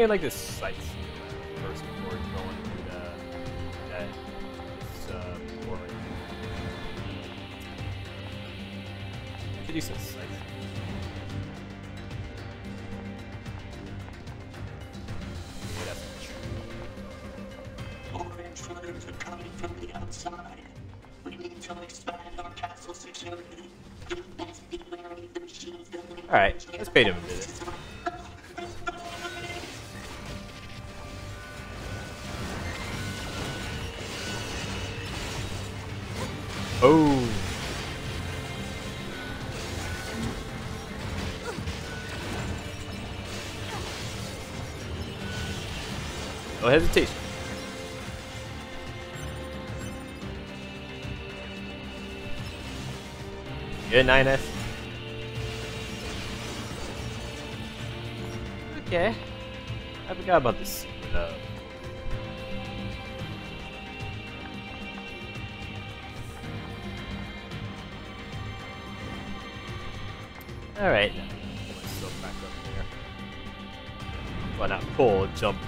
Yeah, like this sight first before going through the that this uh boring. Could do some sight. Yeah, that's true. More intruders are coming from the outside. We need to expand our castle security. You best be wary of the machines building. Alright, let's bait him hesitation. Good 9S. Okay. I forgot about this of. Alright, myself back up there. Why not pull, jump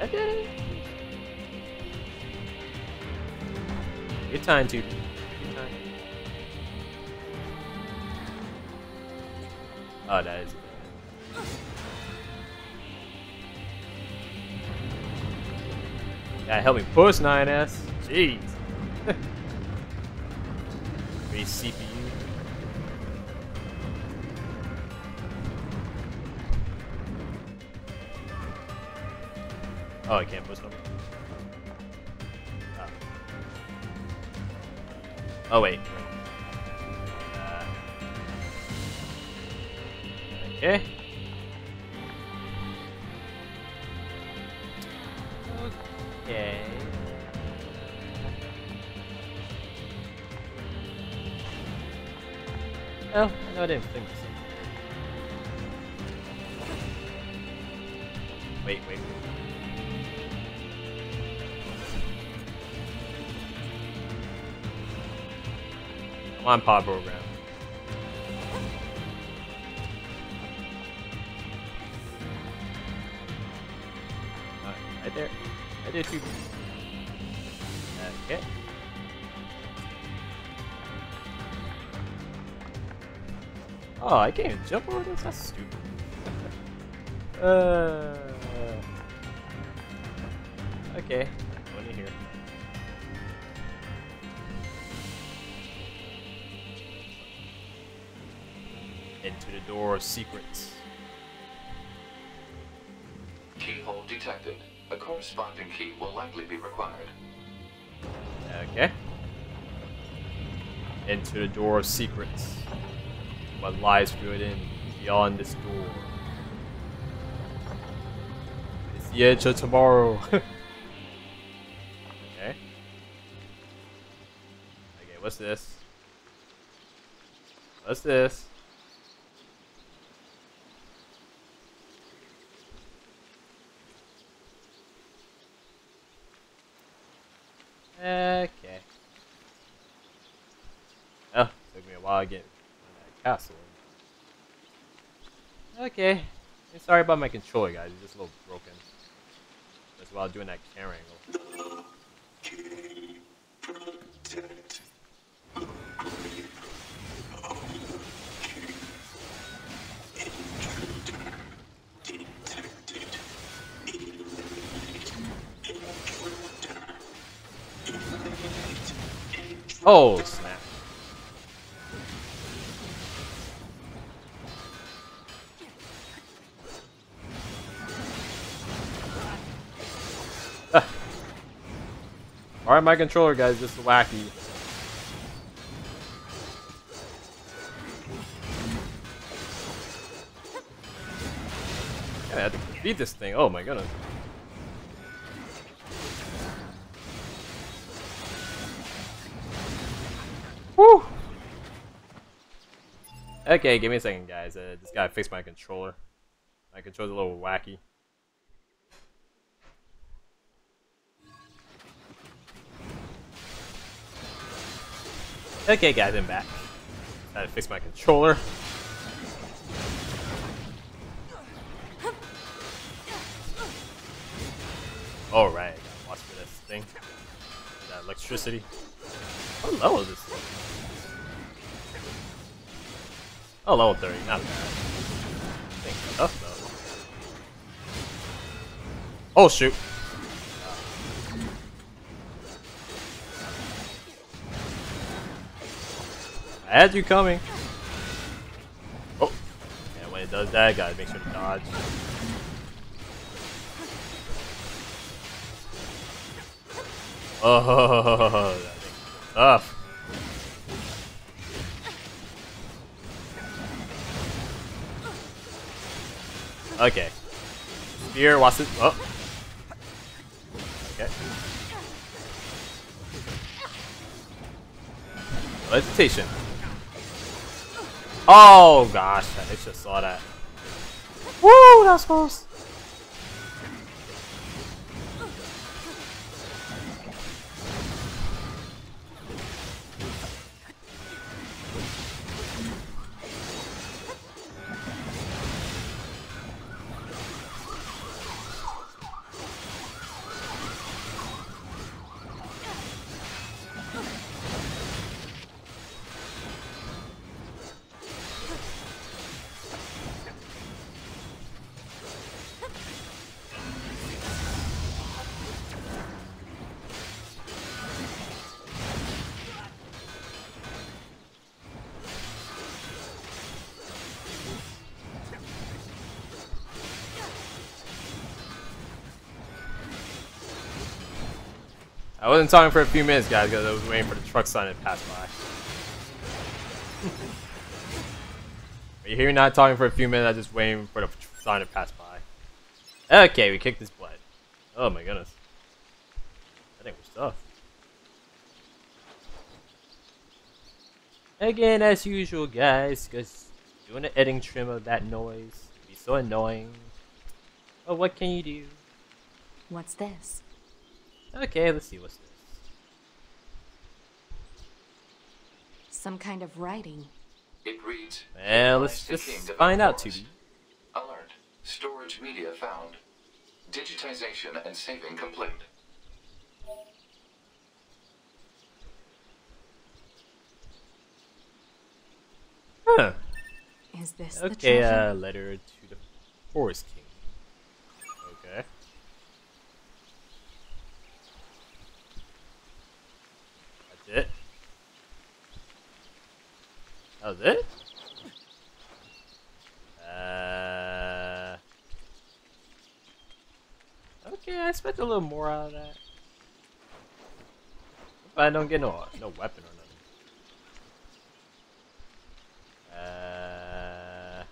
It. Good time, too. Good time. Oh, that is. bad. Yeah, help me push 9S. Jeez. [laughs] Free CPU. Oh, I can't push them. Oh. oh wait. On, pod program. Right there. Right there, too. Okay. Oh, I can't even jump over this? That's stupid. [laughs] uh. Into the door of secrets. Keyhole detected. A corresponding key will likely be required. Okay. Into the door of secrets. What lies within beyond this door? It's the edge of tomorrow. [laughs] okay. Okay, what's this? What's this? Okay. Oh, took me a while to get in that castle. Okay. Hey, sorry about my controller, guys. It's just a little broken. That's while doing that camera angle. Oh, Alright, my controller, guys, just wacky. I had to beat this thing. Oh my goodness. Woo! Okay, give me a second, guys. Uh, just gotta fix my controller. My controller's a little wacky. Okay, guys, I'm back. Gotta fix my controller. Alright, watch for this thing. That electricity. What level is this thing? Oh, level 30, not bad. Thing tough oh, though. Oh shoot. Had you coming. Oh. Yeah, when it does that, gotta make sure to dodge. Oh, [laughs] that thing's tough. Okay. Spear, watch it. Oh. Okay. Hesitation. Oh gosh, I just saw that. Woo, that was close. Wasn't talking for a few minutes, guys, because I was waiting for the truck sign to pass by. [laughs] You hear me not talking for a few minutes, I just waiting for the sign to pass by. Okay, we kicked this butt. Oh my goodness. That thing was tough. Again, as usual, guys, because doing the editing trim of that noise be so annoying. But what can you do? What's this? Okay, let's see what's this. Some kind of writing. It reads. Well, let's just find out, Forest. 2B. Alert. Storage media found. Digitization and saving complete. Huh. Is this the Okay, treasure? uh, letter to the Forest King. Okay. That's it? Was it? Uh... Okay, I expect a little more out of that. But I don't get no no weapon or nothing. Uh,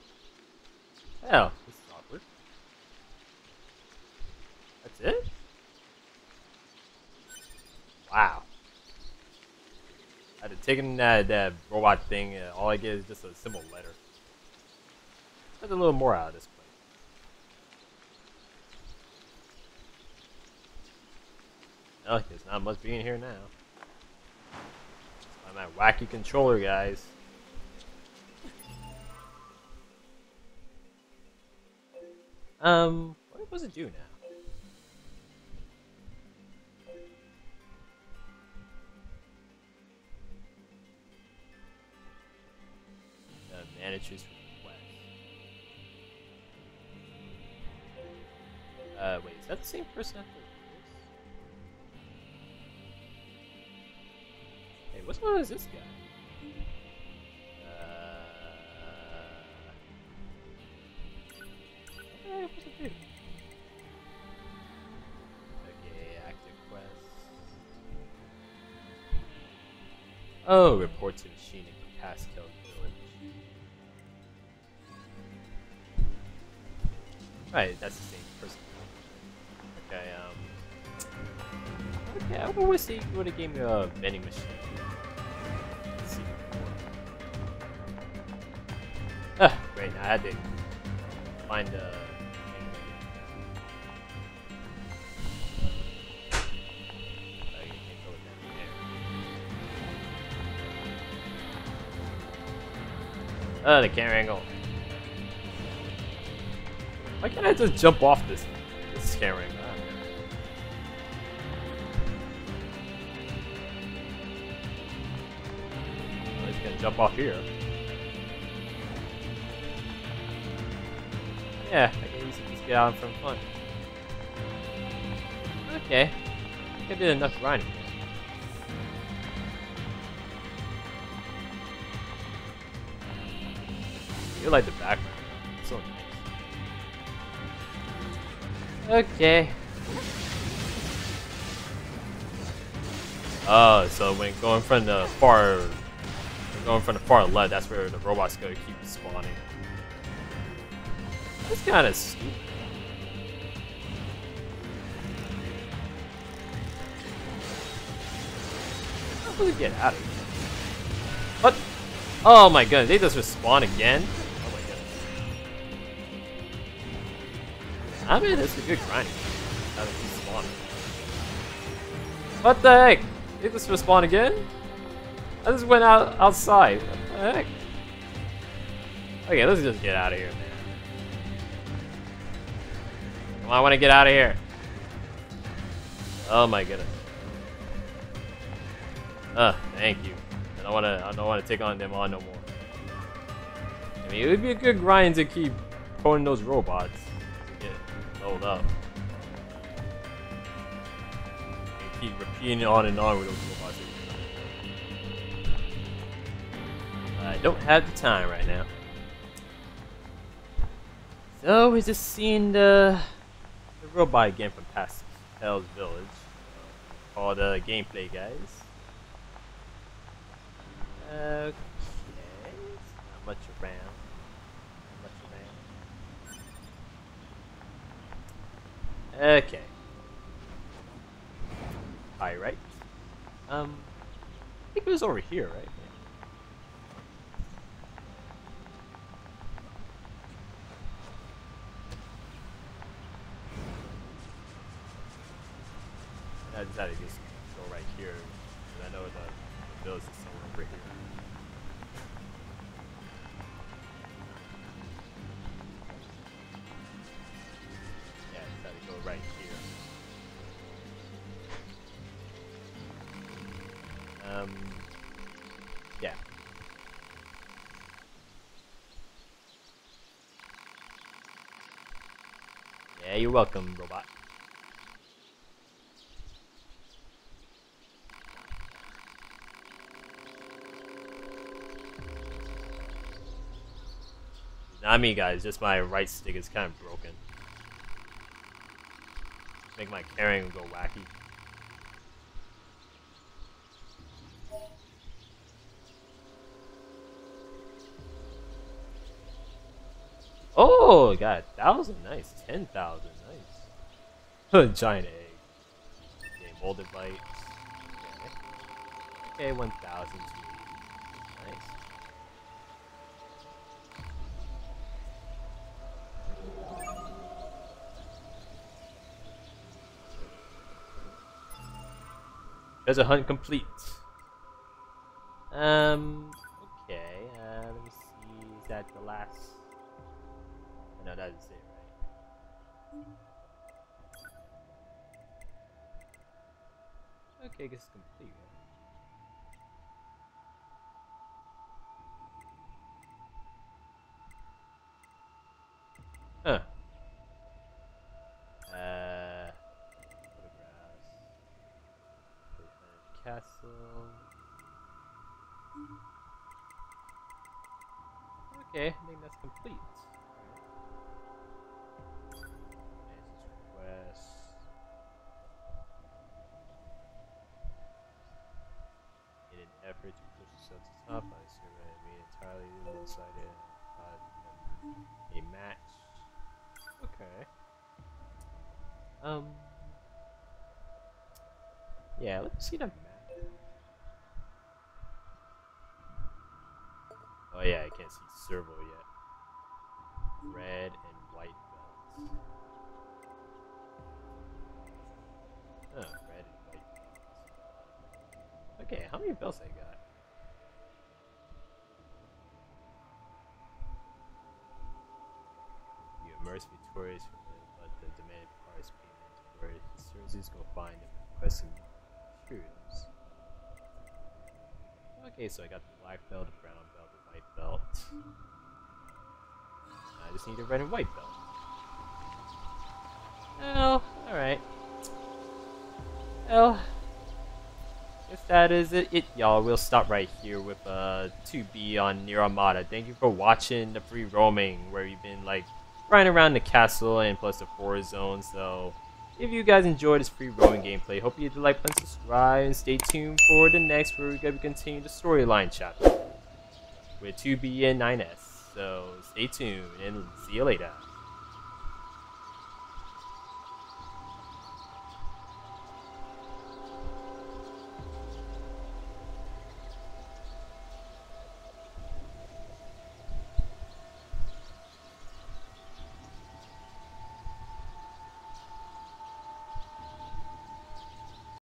hell, this is awkward. That's it? Wow. I'd have taken that, that robot thing, uh, all I get is just a simple letter. There's a little more out of this place. Oh, there's not much being here now. I'm that wacky controller, guys. Um, what does it do now? Uh, managers request. Uh, wait, is that the same person? Hey, which one is this guy? Uh, eh, what's? Okay, active quest. Oh, report to machine Right, that's the same person. Okay, um. Okay, I would wish they would have gave me a vending machine. Ah, great, now I had to find a. You. Oh, the camera angle. Why can't I just jump off this camera angle? I. Oh, gonna jump off here. Yeah, I can easily just get out front fun. Okay. I did enough grinding. You like the background. So. Okay. Oh, so when going from the far, going from the far left, that's where the robot's gonna keep spawning. That's kind of stupid. We get out of here? What? Oh my goodness, they just respawn again? I mean, it's a good grind. How to keep spawning. What the heck? Did this respawn again? I just went out outside. What the heck? Okay, let's just get out of here, man. Come on, I want to get out of here. Oh my goodness. Uh, thank you. I don't want to. I don't want to take on them on no more. I mean, it would be a good grind to keep pulling those robots leveled up. And keep repeating on and on with those robots. I don't have the time right now. So we're just seeing the the robot again from past Hell's Village. Called uh, gameplay, guys. Okay, not much around. Not much around. Okay. Right. Um, I think it was over here, right? Decided to Yeah, you're welcome, robot. Not me, guys. Just my right stick is kind of broken. make my carrying go wacky. Oh, got a thousand. Nice. Ten thousand. Nice. [laughs] Giant egg. Okay, molded lights. Okay, okay one thousand. Nice. There's a hunt complete. Um. Okay. Uh, let me see. Is that the last? That is it, right? Okay, I guess it's complete. See the map. Oh yeah, I can't see servo yet. Red and white belts. Oh, red and white belts. Okay, how many belts I got? You immerse victorious but the demanded price payment where services go find and requesting Okay, so I got the black belt, the brown belt, the white belt. I just need a red and white belt. Oh, alright. Well, if that is it, it y'all, we'll stop right here with uh 2B on Nier Automata. Thank you for watching the free roaming, where we've been like running around the castle and plus the forest zone. So, if you guys enjoyed this free roaming gameplay, hope you the like button, subscribe, and stay tuned for the next where we're gonna continue the storyline chapter with 2B and 9S. So stay tuned and see you later.